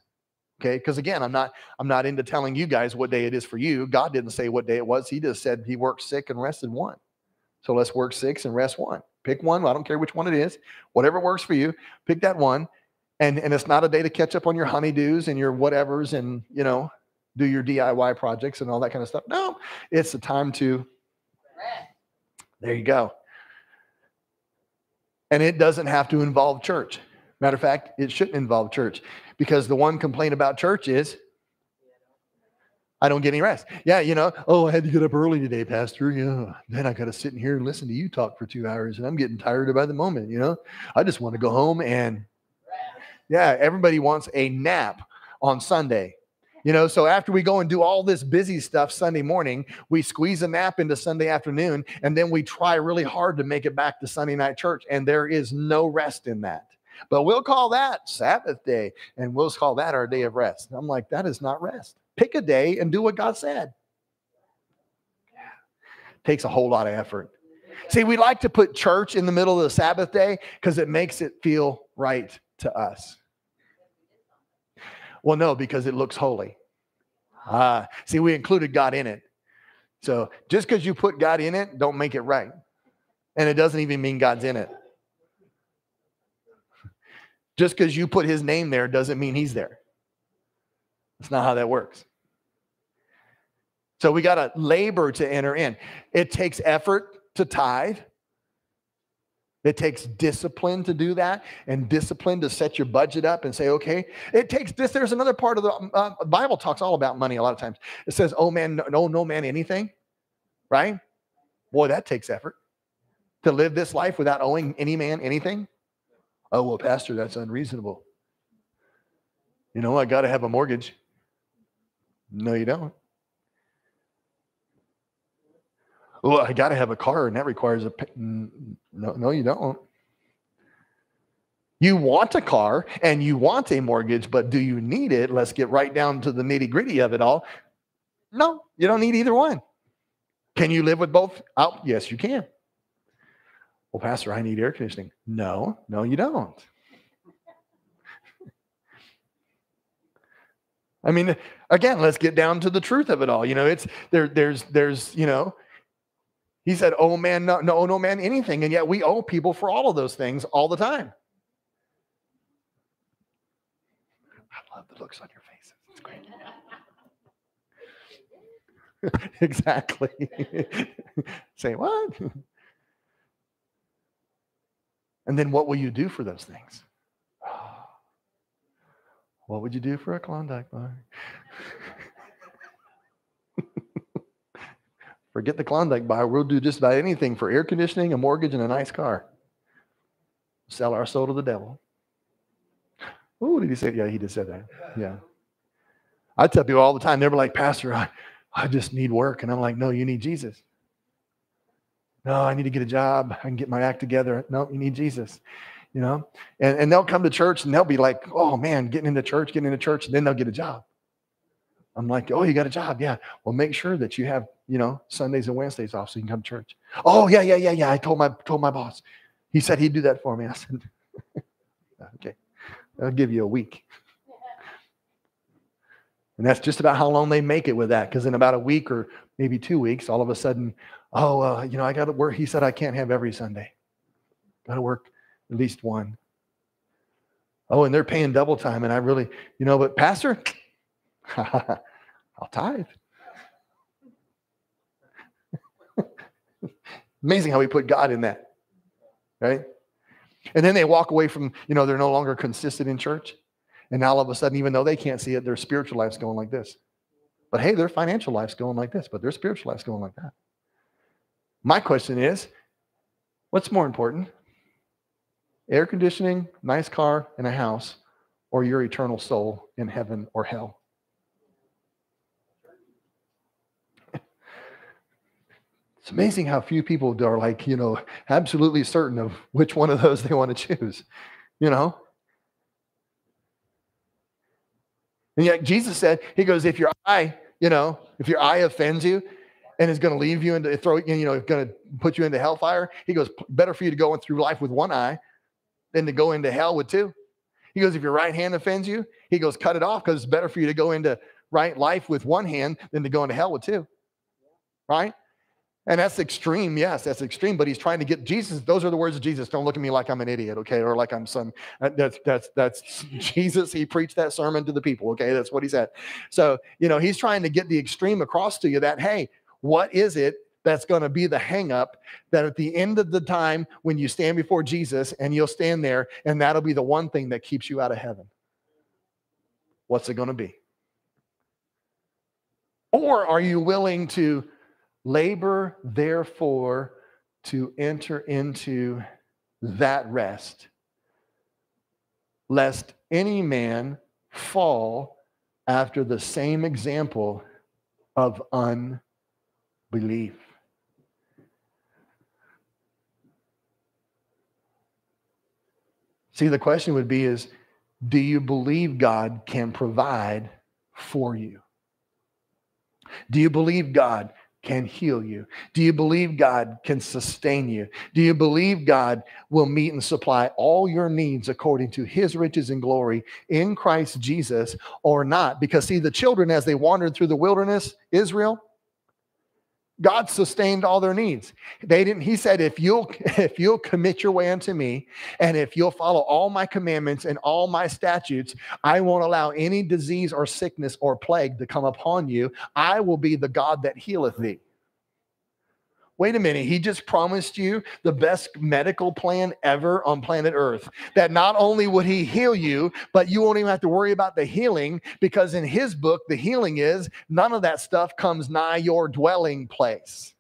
Okay, because again, I'm not I'm not into telling you guys what day it is for you. God didn't say what day it was. He just said he worked sick and rested one. So let's work six and rest one. Pick one. I don't care which one it is. Whatever works for you, pick that one. And and it's not a day to catch up on your honeydews and your whatevers and you know do your DIY projects and all that kind of stuff. No, it's the time to. There you go. And it doesn't have to involve church. Matter of fact, it shouldn't involve church because the one complaint about church is I don't get any rest. Yeah, you know, oh, I had to get up early today, Pastor. Yeah, then I got to sit in here and listen to you talk for two hours, and I'm getting tired by the moment. You know, I just want to go home and yeah, everybody wants a nap on Sunday. You know, so after we go and do all this busy stuff Sunday morning, we squeeze a nap into Sunday afternoon, and then we try really hard to make it back to Sunday night church. And there is no rest in that. But we'll call that Sabbath day, and we'll call that our day of rest. I'm like, that is not rest. Pick a day and do what God said. Yeah. Takes a whole lot of effort. See, we like to put church in the middle of the Sabbath day because it makes it feel right to us. Well, no, because it looks holy. Uh, see, we included God in it. So just because you put God in it, don't make it right. And it doesn't even mean God's in it. Just because you put his name there doesn't mean he's there. That's not how that works. So we got to labor to enter in. It takes effort to tithe. It takes discipline to do that and discipline to set your budget up and say, okay, it takes this. There's another part of the uh, Bible talks all about money a lot of times. It says, oh man, no, no, no man anything, right? Boy, that takes effort to live this life without owing any man anything. Oh, well, Pastor, that's unreasonable. You know, I got to have a mortgage. No, you don't. Well, I got to have a car, and that requires a. No, no, you don't. You want a car and you want a mortgage, but do you need it? Let's get right down to the nitty gritty of it all. No, you don't need either one. Can you live with both? Oh, yes, you can. Well, Pastor, I need air conditioning. No, no, you don't. I mean, again, let's get down to the truth of it all. You know, it's there, there's, there's, you know, he said, Oh man, no, no, no man, anything. And yet we owe people for all of those things all the time. I love the looks on your faces. It's great. exactly. Say what? And then what will you do for those things? What would you do for a Klondike bar? Forget the Klondike bar. We'll do just about anything for air conditioning, a mortgage, and a nice car. Sell our soul to the devil. Oh, did he say? Yeah, he just said that. Yeah. I tell people all the time, they're like, Pastor, I, I just need work. And I'm like, no, you need Jesus. No, I need to get a job. I can get my act together. No, you need Jesus. You know, and, and they'll come to church and they'll be like, oh man, getting into church, getting into church, and then they'll get a job. I'm like, oh, you got a job? Yeah. Well, make sure that you have, you know, Sundays and Wednesdays off so you can come to church. Oh, yeah, yeah, yeah, yeah. I told my told my boss. He said he'd do that for me. I said, okay, I'll give you a week. And that's just about how long they make it with that. Because in about a week or maybe two weeks, all of a sudden, oh, uh, you know, I got to work. He said I can't have every Sunday. Got to work at least one. Oh, and they're paying double time. And I really, you know, but Pastor, I'll tithe. Amazing how we put God in that, right? And then they walk away from, you know, they're no longer consistent in church. And now all of a sudden, even though they can't see it, their spiritual life's going like this. But hey, their financial life's going like this, but their spiritual life's going like that. My question is what's more important? Air conditioning, nice car, and a house, or your eternal soul in heaven or hell? It's amazing how few people are like, you know, absolutely certain of which one of those they want to choose, you know? And yet Jesus said, He goes, if your eye, you know, if your eye offends you and is going to leave you into throw, you you know, going to put you into hellfire, he goes, better for you to go through life with one eye than to go into hell with two. He goes, if your right hand offends you, he goes, cut it off because it's better for you to go into right life with one hand than to go into hell with two. Right? And that's extreme. Yes, that's extreme. But he's trying to get Jesus. Those are the words of Jesus. Don't look at me like I'm an idiot, okay, or like I'm some. Uh, that's that's that's Jesus. He preached that sermon to the people. Okay, that's what he said. So you know, he's trying to get the extreme across to you that hey, what is it that's going to be the hangup that at the end of the time when you stand before Jesus and you'll stand there and that'll be the one thing that keeps you out of heaven. What's it going to be? Or are you willing to Labor, therefore, to enter into that rest, lest any man fall after the same example of unbelief. See, the question would be is do you believe God can provide for you? Do you believe God can heal you? Do you believe God can sustain you? Do you believe God will meet and supply all your needs according to his riches and glory in Christ Jesus or not? Because, see, the children, as they wandered through the wilderness, Israel, God sustained all their needs. They didn't, he said, if you'll if you'll commit your way unto me, and if you'll follow all my commandments and all my statutes, I won't allow any disease or sickness or plague to come upon you. I will be the God that healeth thee. Wait a minute, he just promised you the best medical plan ever on planet Earth. That not only would he heal you, but you won't even have to worry about the healing because in his book, the healing is none of that stuff comes nigh your dwelling place.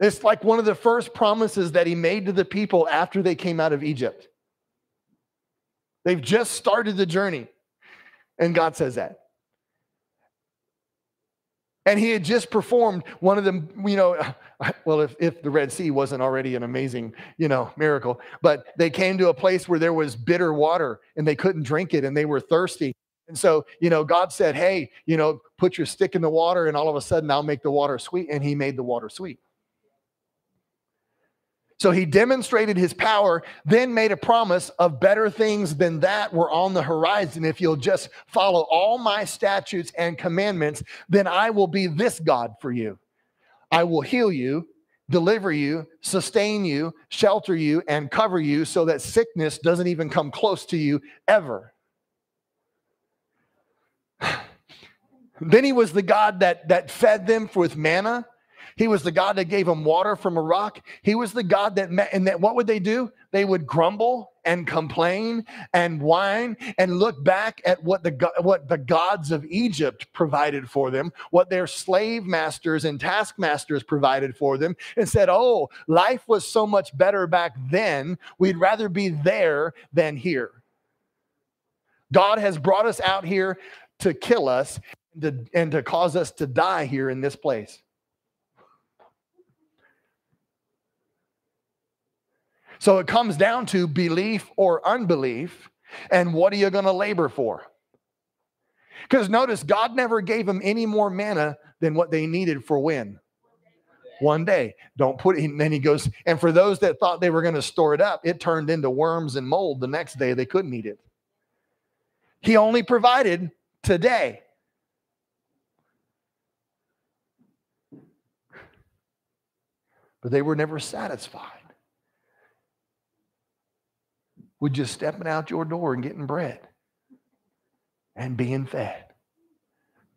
It's like one of the first promises that he made to the people after they came out of Egypt. They've just started the journey. And God says that. And he had just performed one of them, you know, well, if, if the Red Sea wasn't already an amazing, you know, miracle, but they came to a place where there was bitter water and they couldn't drink it and they were thirsty. And so, you know, God said, Hey, you know, put your stick in the water and all of a sudden I'll make the water sweet. And he made the water sweet. So he demonstrated his power, then made a promise of better things than that were on the horizon. If you'll just follow all my statutes and commandments, then I will be this God for you. I will heal you, deliver you, sustain you, shelter you, and cover you so that sickness doesn't even come close to you ever. then he was the God that, that fed them with manna he was the God that gave them water from a rock. He was the God that met, and that what would they do? They would grumble and complain and whine and look back at what the what the gods of Egypt provided for them, what their slave masters and taskmasters provided for them, and said, "Oh, life was so much better back then. We'd rather be there than here." God has brought us out here to kill us and to, and to cause us to die here in this place. So it comes down to belief or unbelief. And what are you going to labor for? Because notice, God never gave them any more manna than what they needed for when? One day. Don't put it, and then he goes, and for those that thought they were going to store it up, it turned into worms and mold the next day. They couldn't eat it. He only provided today. But they were never satisfied with just stepping out your door and getting bread and being fed.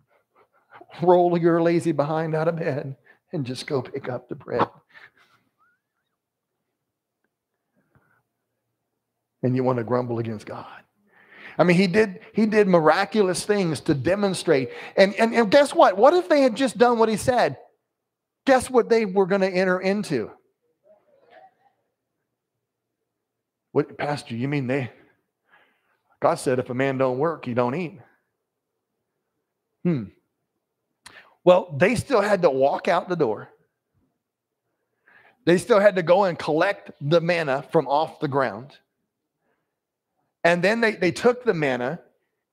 Roll your lazy behind out of bed and just go pick up the bread. And you want to grumble against God. I mean, he did he did miraculous things to demonstrate. And, and, and guess what? What if they had just done what he said? Guess what they were going to enter into? What, Pastor, you mean they? God said, if a man don't work, he don't eat. Hmm. Well, they still had to walk out the door. They still had to go and collect the manna from off the ground. And then they, they took the manna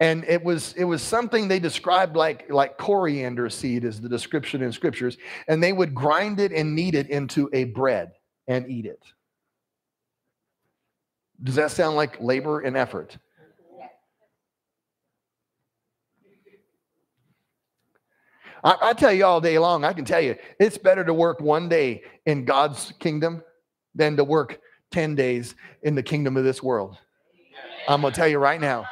and it was it was something they described like like coriander seed is the description in scriptures and they would grind it and knead it into a bread and eat it does that sound like labor and effort I, I, tell you all day long, I can tell you, it's better to work one day in God's kingdom than to work 10 days in the kingdom of this world. I'm going to tell you right now.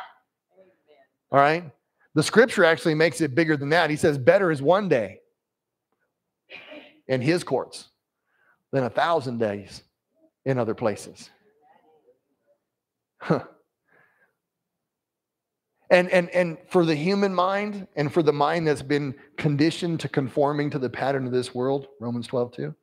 All right? The scripture actually makes it bigger than that. He says, better is one day in his courts than a thousand days in other places. Huh. And, and, and for the human mind and for the mind that's been conditioned to conforming to the pattern of this world, Romans 12, 2,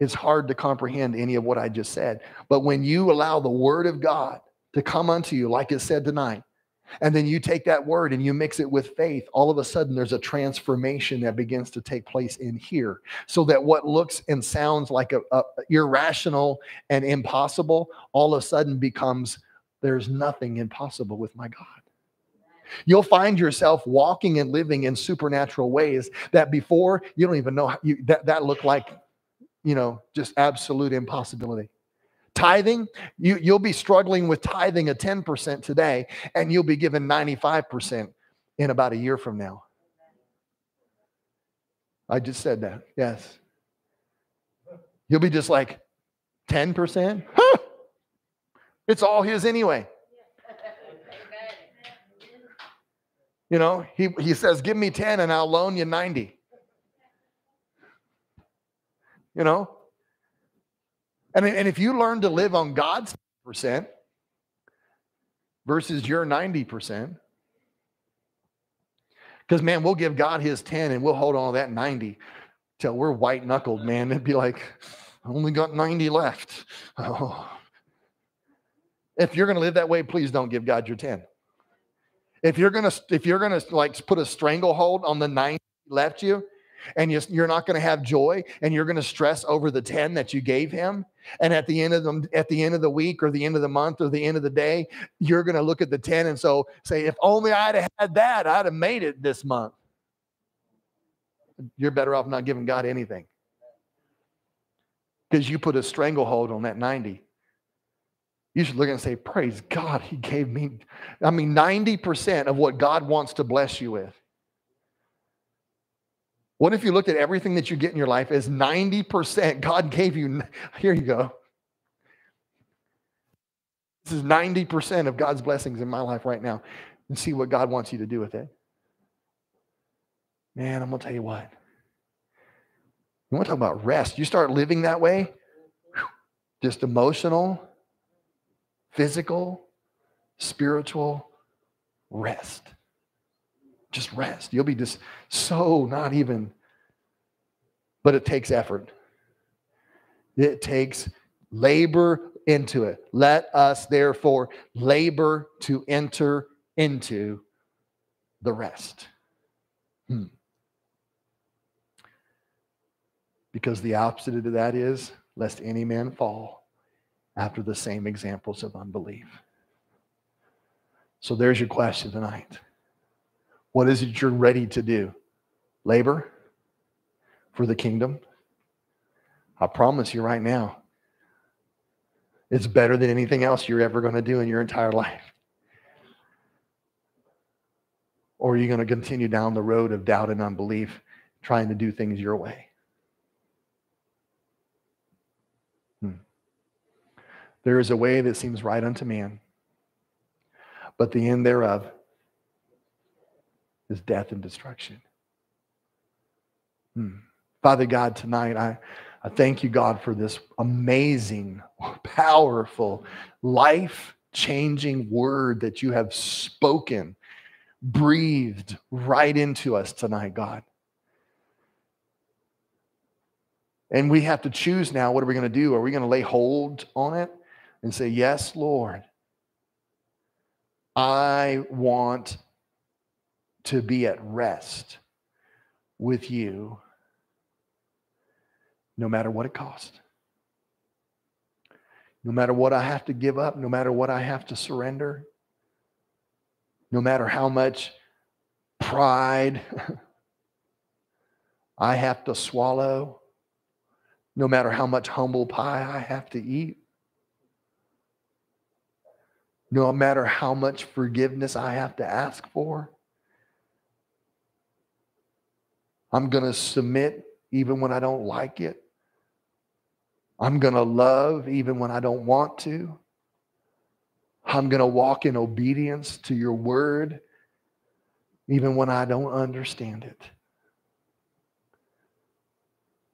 it's hard to comprehend any of what I just said. But when you allow the word of God to come unto you, like it said tonight, and then you take that word and you mix it with faith, all of a sudden there's a transformation that begins to take place in here. So that what looks and sounds like a, a irrational and impossible, all of a sudden becomes there's nothing impossible with my God. You'll find yourself walking and living in supernatural ways that before you don't even know how you, that, that looked like, you know, just absolute impossibility. Tithing, you, you'll be struggling with tithing a 10% today, and you'll be given 95% in about a year from now. I just said that. Yes. You'll be just like 10%? Huh! It's all his anyway. You know, he, he says, Give me 10 and I'll loan you 90. You know? And, if you learn to live on God's percent versus your 90%, because man, we'll give God his 10 and we'll hold on to that 90 till we're white knuckled, man. It'd be like, I only got 90 left. Oh. If you're going to live that way, please don't give God your 10. If you're gonna if you're gonna like put a stranglehold on the nine left you, and you're not going to have joy, and you're going to stress over the ten that you gave him, and at the end of them, at the end of the week or the end of the month or the end of the day, you're going to look at the ten and so say, if only I'd have had that, I'd have made it this month. You're better off not giving God anything because you put a stranglehold on that ninety. You should look and say, Praise God, He gave me, I mean, 90% of what God wants to bless you with. What if you looked at everything that you get in your life as 90% God gave you? Here you go. This is 90% of God's blessings in my life right now. And see what God wants you to do with it. Man, I'm going to tell you what. You want to talk about rest? You start living that way, just emotional, physical, spiritual rest. Just rest. You'll be just so not even, but it takes effort. It takes labor into it. Let us therefore labor to enter into the rest. Hmm. Because the opposite of that is, lest any man fall after the same examples of unbelief. So there's your question tonight. What is it you're ready to do? Labor for the kingdom? I promise you right now, it's better than anything else you're ever going to do in your entire life. Or are you going to continue down the road of doubt and unbelief, trying to do things your way? Hmm. There is a way that seems right unto man, but the end thereof is death and destruction. Hmm. Father God, tonight I, I thank you, God, for this amazing, powerful, life changing word that you have spoken, breathed right into us tonight, God. And we have to choose now what are we going to do? Are we going to lay hold on it and say, Yes, Lord, I want to be at rest with you no matter what it costs? No matter what I have to give up, no matter what I have to surrender, no matter how much pride I have to swallow, no matter how much humble pie I have to eat, no matter how much forgiveness I have to ask for. I'm going to submit even when I don't like it. I'm going to love even when I don't want to. I'm going to walk in obedience to your word even when I don't understand it.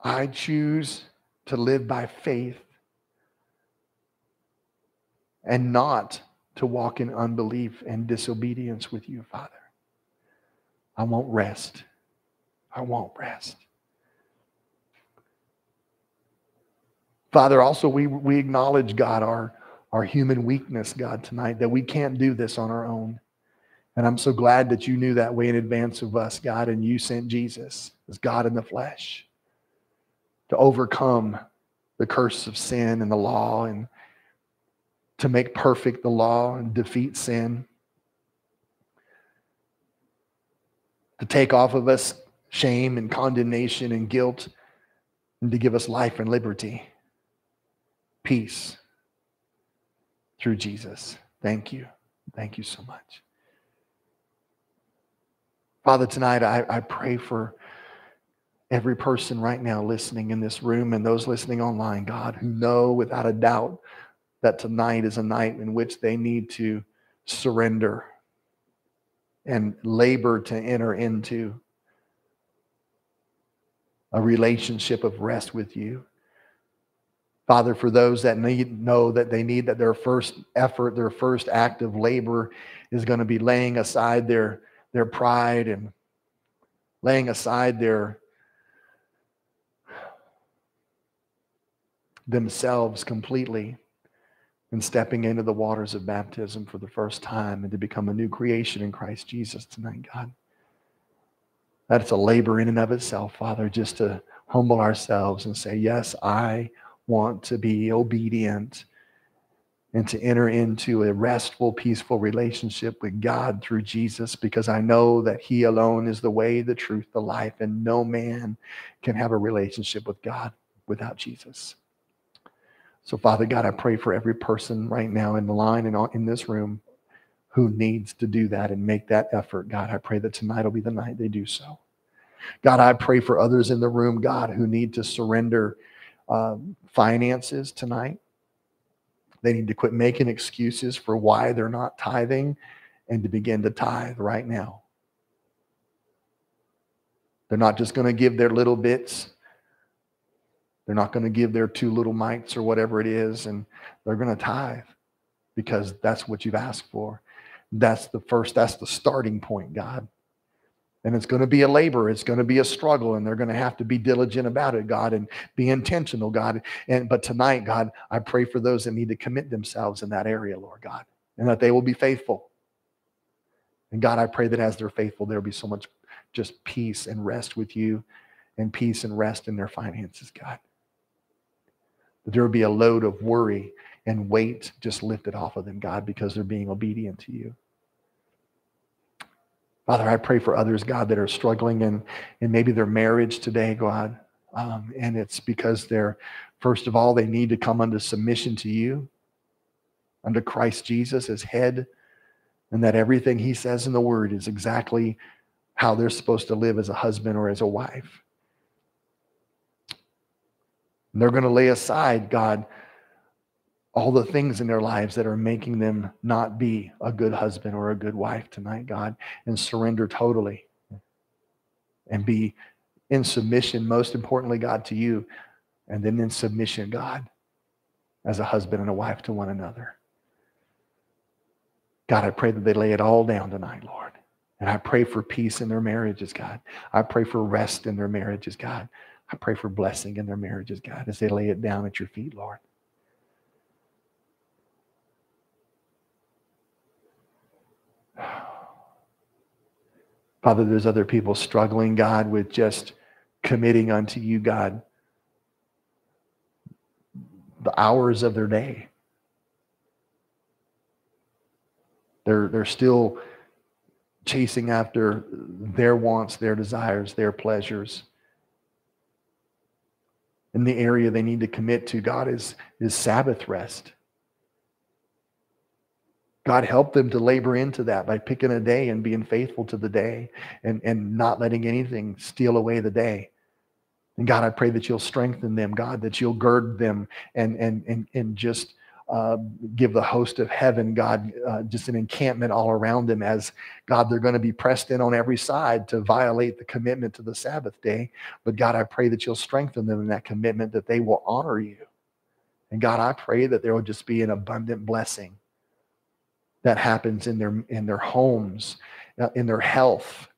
I choose to live by faith and not to walk in unbelief and disobedience with you, Father. I won't rest. I won't rest. Father, also we, we acknowledge, God, our, our human weakness, God, tonight, that we can't do this on our own. And I'm so glad that you knew that way in advance of us, God, and you sent Jesus as God in the flesh to overcome the curse of sin and the law and to make perfect the law and defeat sin, to take off of us shame and condemnation and guilt, and to give us life and liberty, peace through Jesus. Thank you. Thank you so much. Father, tonight I, I pray for every person right now listening in this room and those listening online, God, who know without a doubt that tonight is a night in which they need to surrender and labor to enter into a relationship of rest with you. Father, for those that need know that they need that their first effort, their first act of labor is going to be laying aside their, their pride and laying aside their themselves completely and stepping into the waters of baptism for the first time and to become a new creation in Christ Jesus tonight, God. That's a labor in and of itself, Father, just to humble ourselves and say, Yes, I want to be obedient and to enter into a restful, peaceful relationship with God through Jesus because I know that He alone is the way, the truth, the life, and no man can have a relationship with God without Jesus. So, Father God, I pray for every person right now in the line and in this room who needs to do that and make that effort. God, I pray that tonight will be the night they do so. God, I pray for others in the room, God, who need to surrender uh, finances tonight. They need to quit making excuses for why they're not tithing and to begin to tithe right now. They're not just going to give their little bits they're not going to give their two little mites or whatever it is, and they're going to tithe because that's what you've asked for. That's the first, that's the starting point, God. And it's going to be a labor, it's going to be a struggle, and they're going to have to be diligent about it, God, and be intentional, God. And but tonight, God, I pray for those that need to commit themselves in that area, Lord God, and that they will be faithful. And God, I pray that as they're faithful, there'll be so much just peace and rest with you and peace and rest in their finances, God that there will be a load of worry and weight just lifted off of them, God, because they're being obedient to you. Father, I pray for others, God, that are struggling in, in maybe their marriage today, God. Um, and it's because they're, first of all, they need to come under submission to you, under Christ Jesus as head, and that everything he says in the word is exactly how they're supposed to live as a husband or as a wife. And they're going to lay aside, God, all the things in their lives that are making them not be a good husband or a good wife tonight, God, and surrender totally and be in submission, most importantly, God, to you, and then in submission, God, as a husband and a wife to one another. God, I pray that they lay it all down tonight, Lord. And I pray for peace in their marriages, God. I pray for rest in their marriages, God. I pray for blessing in their marriages, God, as they lay it down at your feet, Lord. Father, there's other people struggling, God, with just committing unto you, God, the hours of their day. They're, they're still chasing after their wants, their desires, their pleasures. In the area they need to commit to, God, is, is Sabbath rest. God help them to labor into that by picking a day and being faithful to the day and, and not letting anything steal away the day. And God, I pray that you'll strengthen them, God, that you'll gird them and and and and just uh, give the host of heaven, God, uh, just an encampment all around them as God, they're going to be pressed in on every side to violate the commitment to the Sabbath day. But God, I pray that you'll strengthen them in that commitment, that they will honor you. And God, I pray that there will just be an abundant blessing that happens in their in their homes, uh, in their health,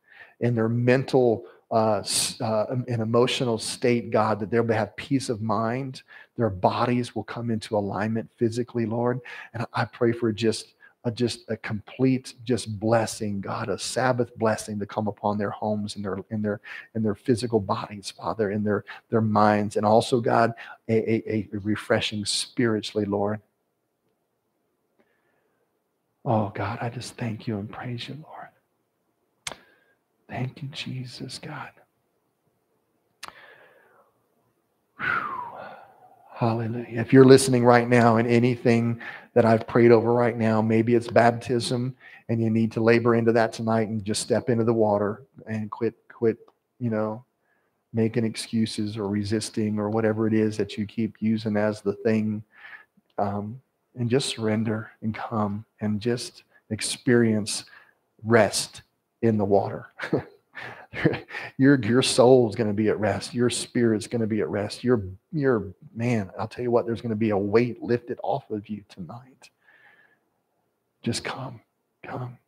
in their mental uh, uh, an emotional state, God, that they'll have peace of mind. Their bodies will come into alignment physically, Lord. And I pray for just a, just a complete just blessing, God, a Sabbath blessing to come upon their homes and their in their in their physical bodies, Father, in their their minds, and also, God, a, a, a refreshing spiritually, Lord. Oh God, I just thank you and praise you, Lord. Thank you, Jesus, God. Hallelujah. If you're listening right now and anything that I've prayed over right now, maybe it's baptism and you need to labor into that tonight and just step into the water and quit, quit, you know, making excuses or resisting or whatever it is that you keep using as the thing. Um, and just surrender and come and just experience rest in the water. your your soul's going to be at rest. Your spirit's going to be at rest. Your your man, I'll tell you what, there's going to be a weight lifted off of you tonight. Just come, come.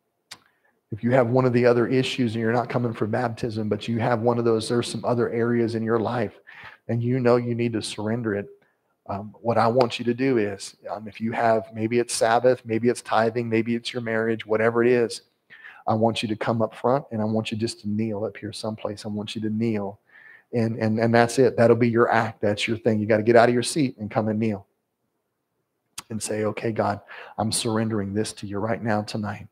If you have one of the other issues and you're not coming for baptism, but you have one of those, there's some other areas in your life, and you know you need to surrender it. Um, what I want you to do is, um, if you have, maybe it's Sabbath, maybe it's tithing, maybe it's your marriage, whatever it is, I want you to come up front and I want you just to kneel up here someplace. I want you to kneel. And, and, and that's it. That'll be your act. That's your thing. You got to get out of your seat and come and kneel and say, okay, God, I'm surrendering this to you right now tonight.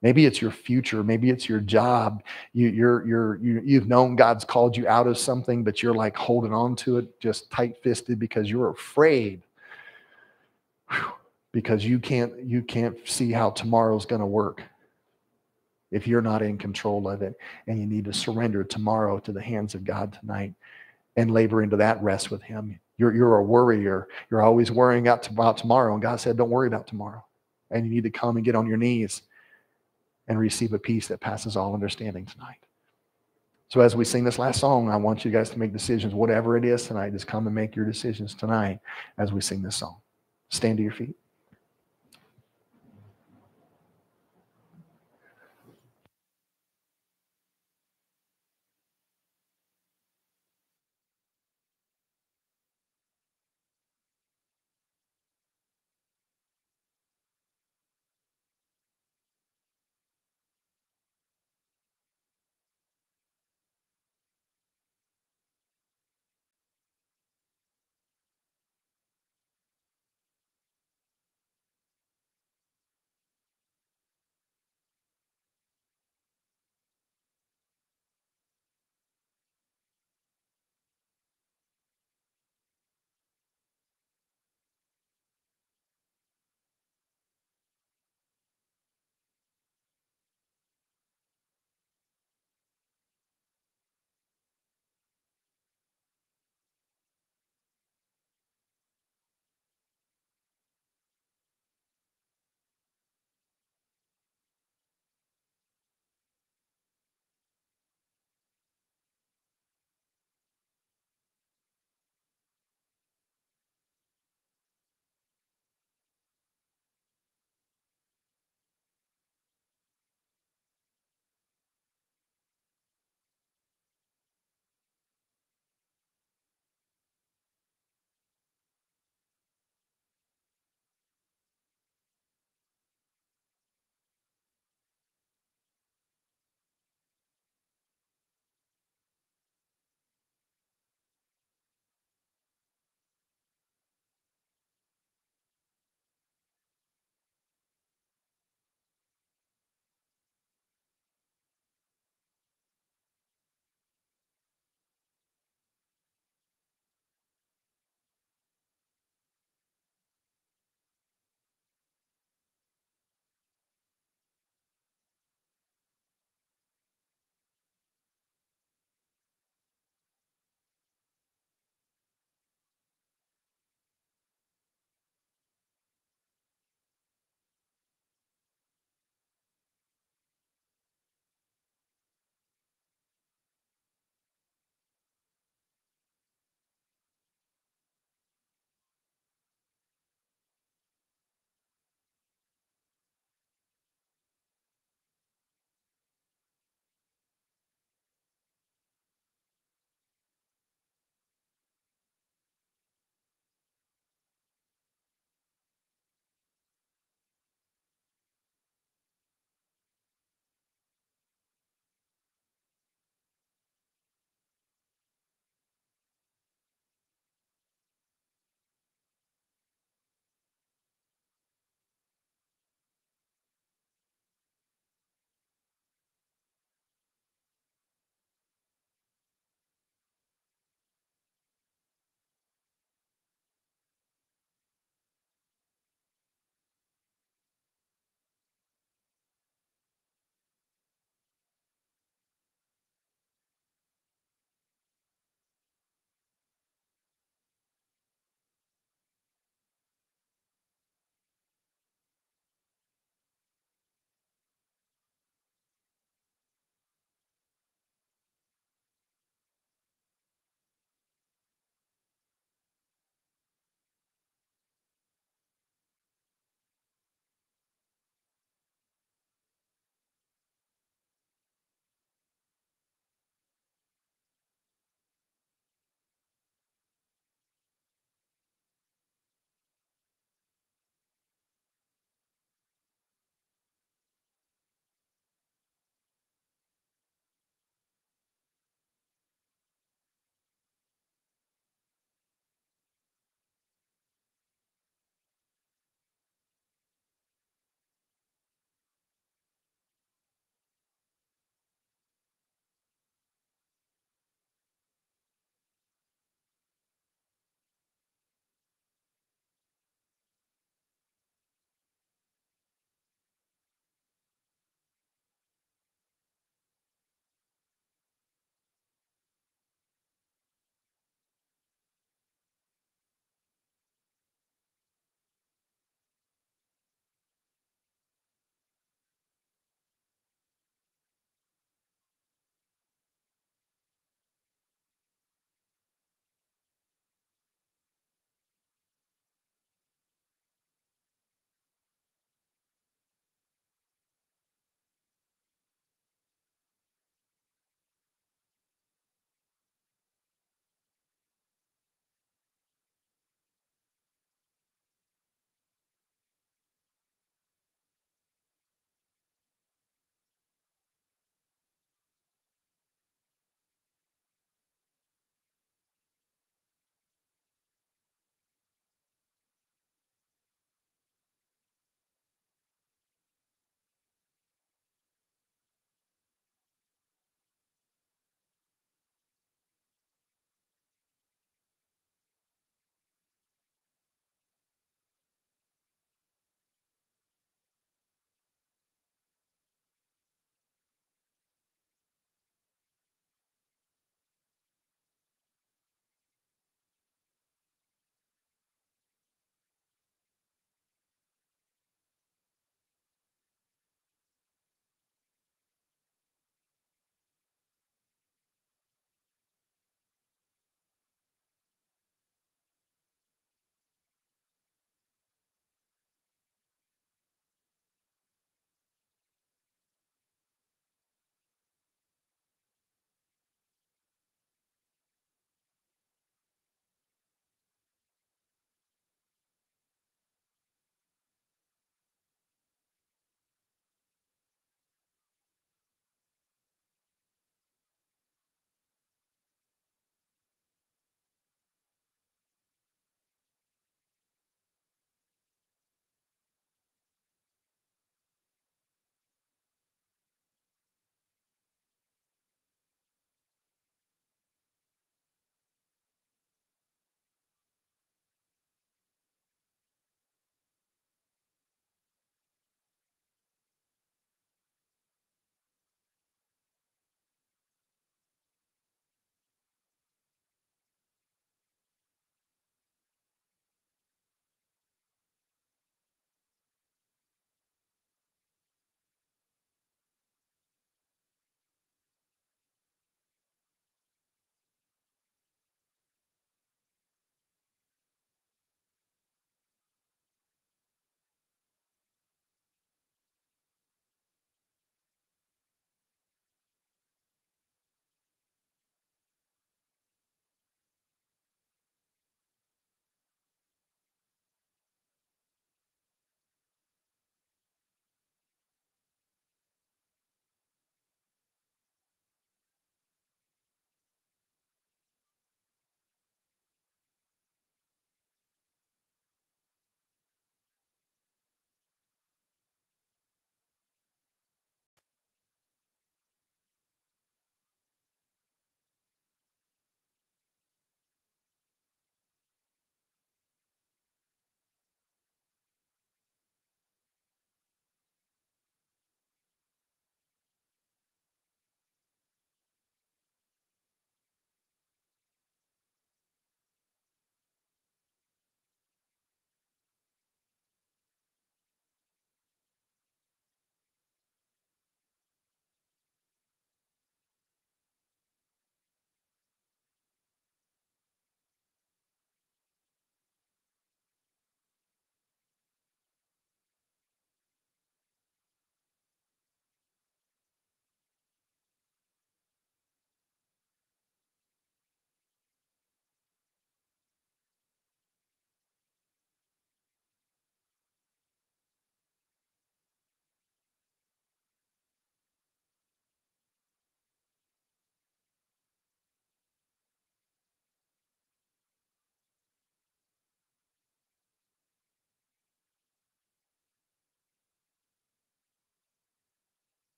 Maybe it's your future. Maybe it's your job. You, you're, you're, you, you've known God's called you out of something, but you're like holding on to it just tight fisted because you're afraid. Because you can't, you can't see how tomorrow's going to work if you're not in control of it and you need to surrender tomorrow to the hands of God tonight and labor into that rest with him. You're, you're a worrier. You're always worrying about tomorrow. And God said, don't worry about tomorrow. And you need to come and get on your knees and receive a peace that passes all understanding tonight. So as we sing this last song, I want you guys to make decisions, whatever it is tonight. Just come and make your decisions tonight as we sing this song. Stand to your feet.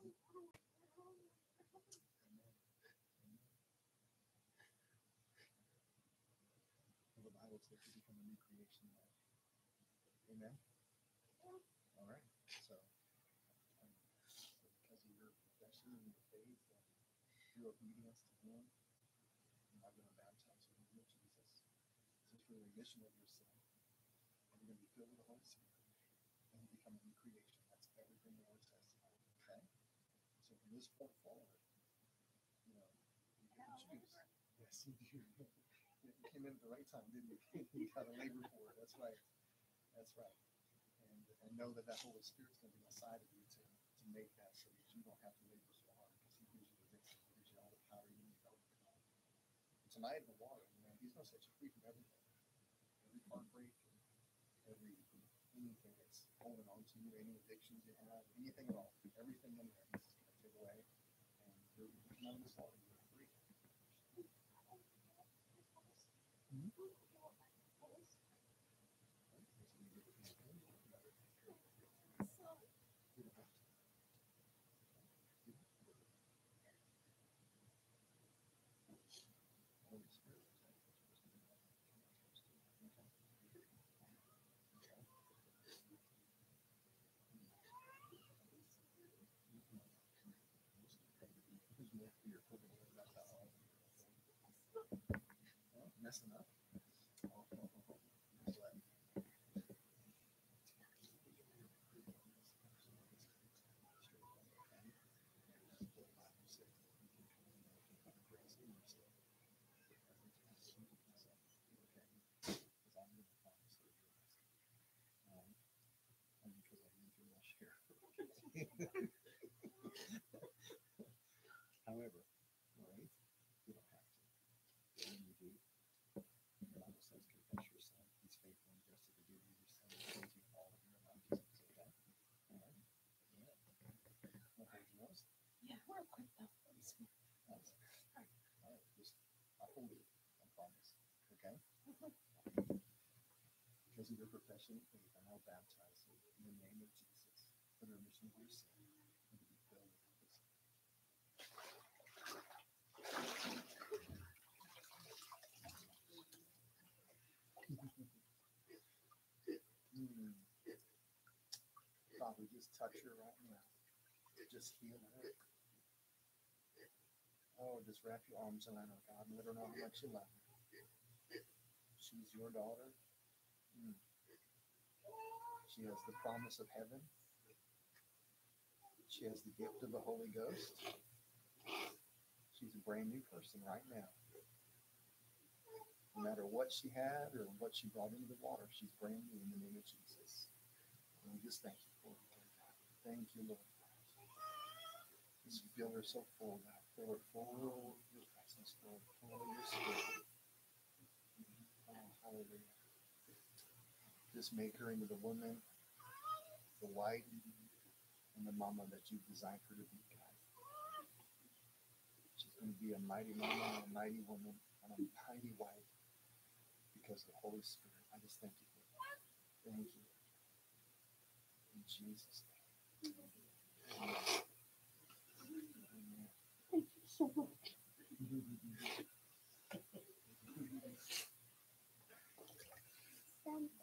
The Bible says you become a new creation. Amen. All right. So, um, because of your confession and your faith and your obedience to Him, I'm going to baptize you in the name of Jesus. Is for the remission of your sin. And you're going to be filled with the Holy Spirit. And you become a new creation. That's everything the Lord says. Okay? So from this point forward, you know, you to choose. Yes, you do. You came in at the right time, didn't you? you got a labor for it. That's right. That's right. And, and know that that Holy Spirit's going to be inside of you to, to make that so that you don't have to labor so hard because He gives you the victory. He gives you all the power you need to overcome. Tonight in the water, man, He's going to set you free from everything. Every heartbreak, and every anything that's holding on to you, any addictions you have, anything at all, everything in there, He's just going to take away. And you're coming out of this water, you're free. Holy Spirit. Who's more for your cooking? That's how I- Well, Messing up. Oh, oh, oh, oh. Just let- However, right, you don't have to. When you do, the Bible says, confess your sin. He's faithful and just to forgive you your sin and cleanse you from all of your unrighteousness. Okay? All right. Yeah. Want to hold your nose? Yeah, real quick though. please. Nice. All right. Just, I hold it. I promise. Okay? Because of faith, I now in the name of Jesus for the remission of your sin and be filled with. Mm. Father, just touch her right now. Just heal her. Oh, just wrap your arms around her, God, and let her know how much you love her. She's your daughter. Mm. She has the promise of heaven. She has the gift of the Holy Ghost. She's a brand new person right now. No matter what she had or what she brought into the water, she's brand new in the name of Jesus. And we just thank you for it. Thank you, Lord. Just feel her so full, God. Fill her full of your presence, Lord. Full of your spirit. Oh, hallelujah. Just make her into the woman, the wife, and the mama that you've designed her to be, God. She's going to be a mighty mama, a mighty woman, and a mighty wife because of the Holy Spirit. I just thank you for that. Thank you. In Jesus' name. Amen. Amen. Thank you so much. Um,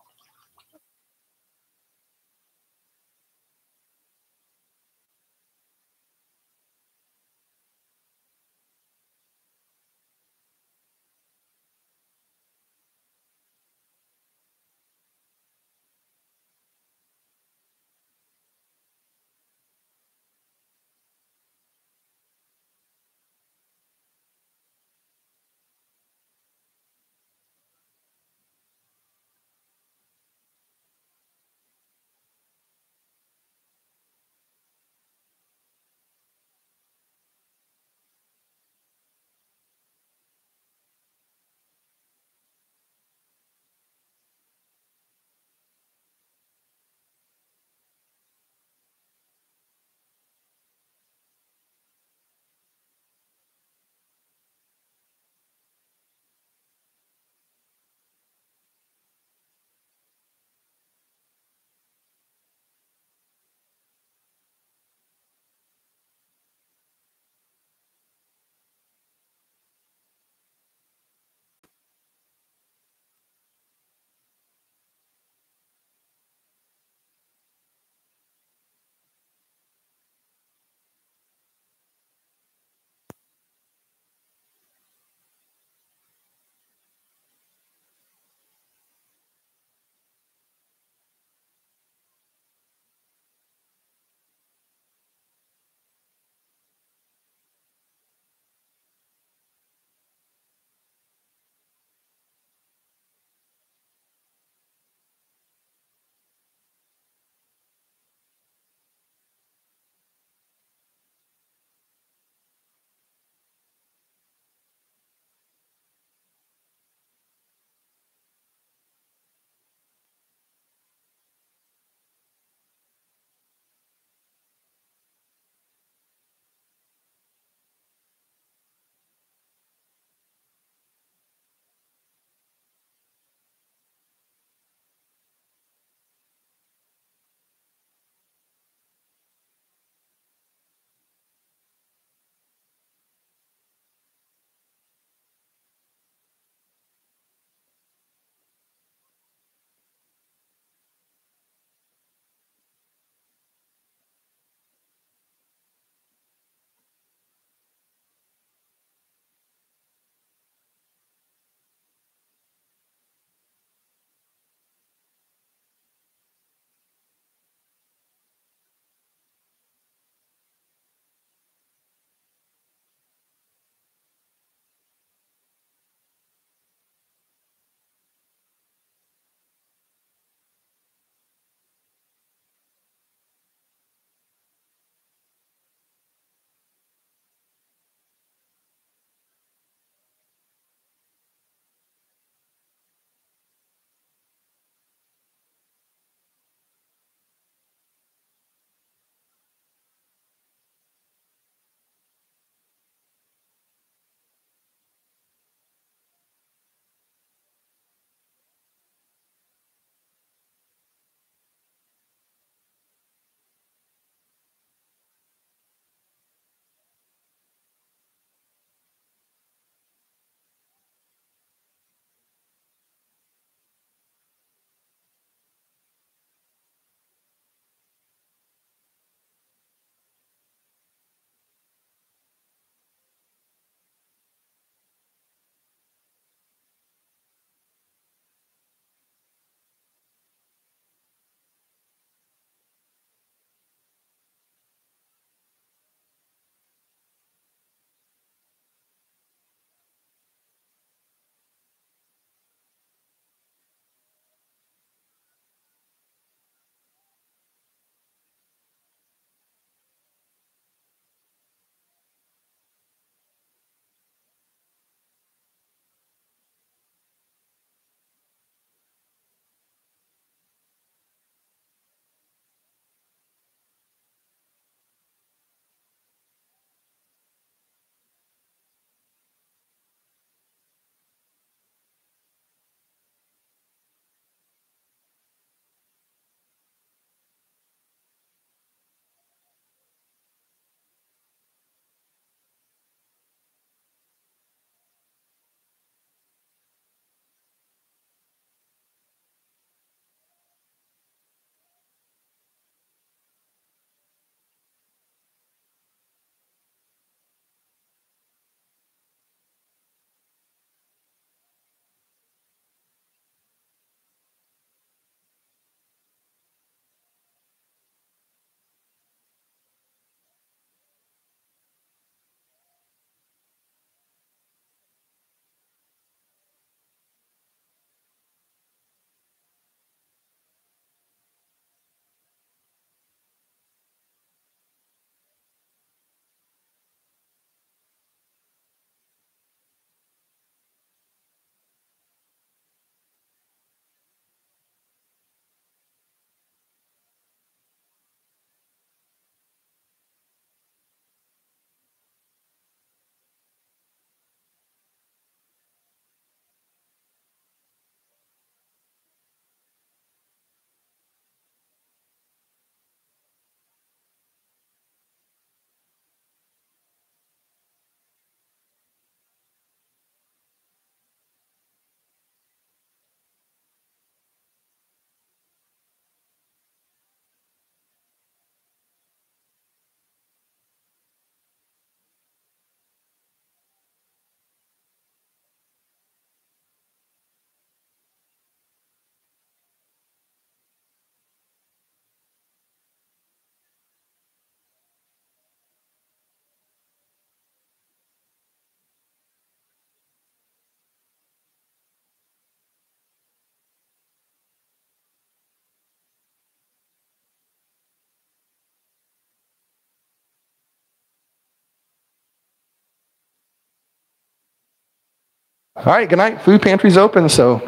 All right, good night. Food pantry's open, so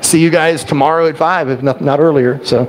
see you guys tomorrow at five, if not, not earlier. So.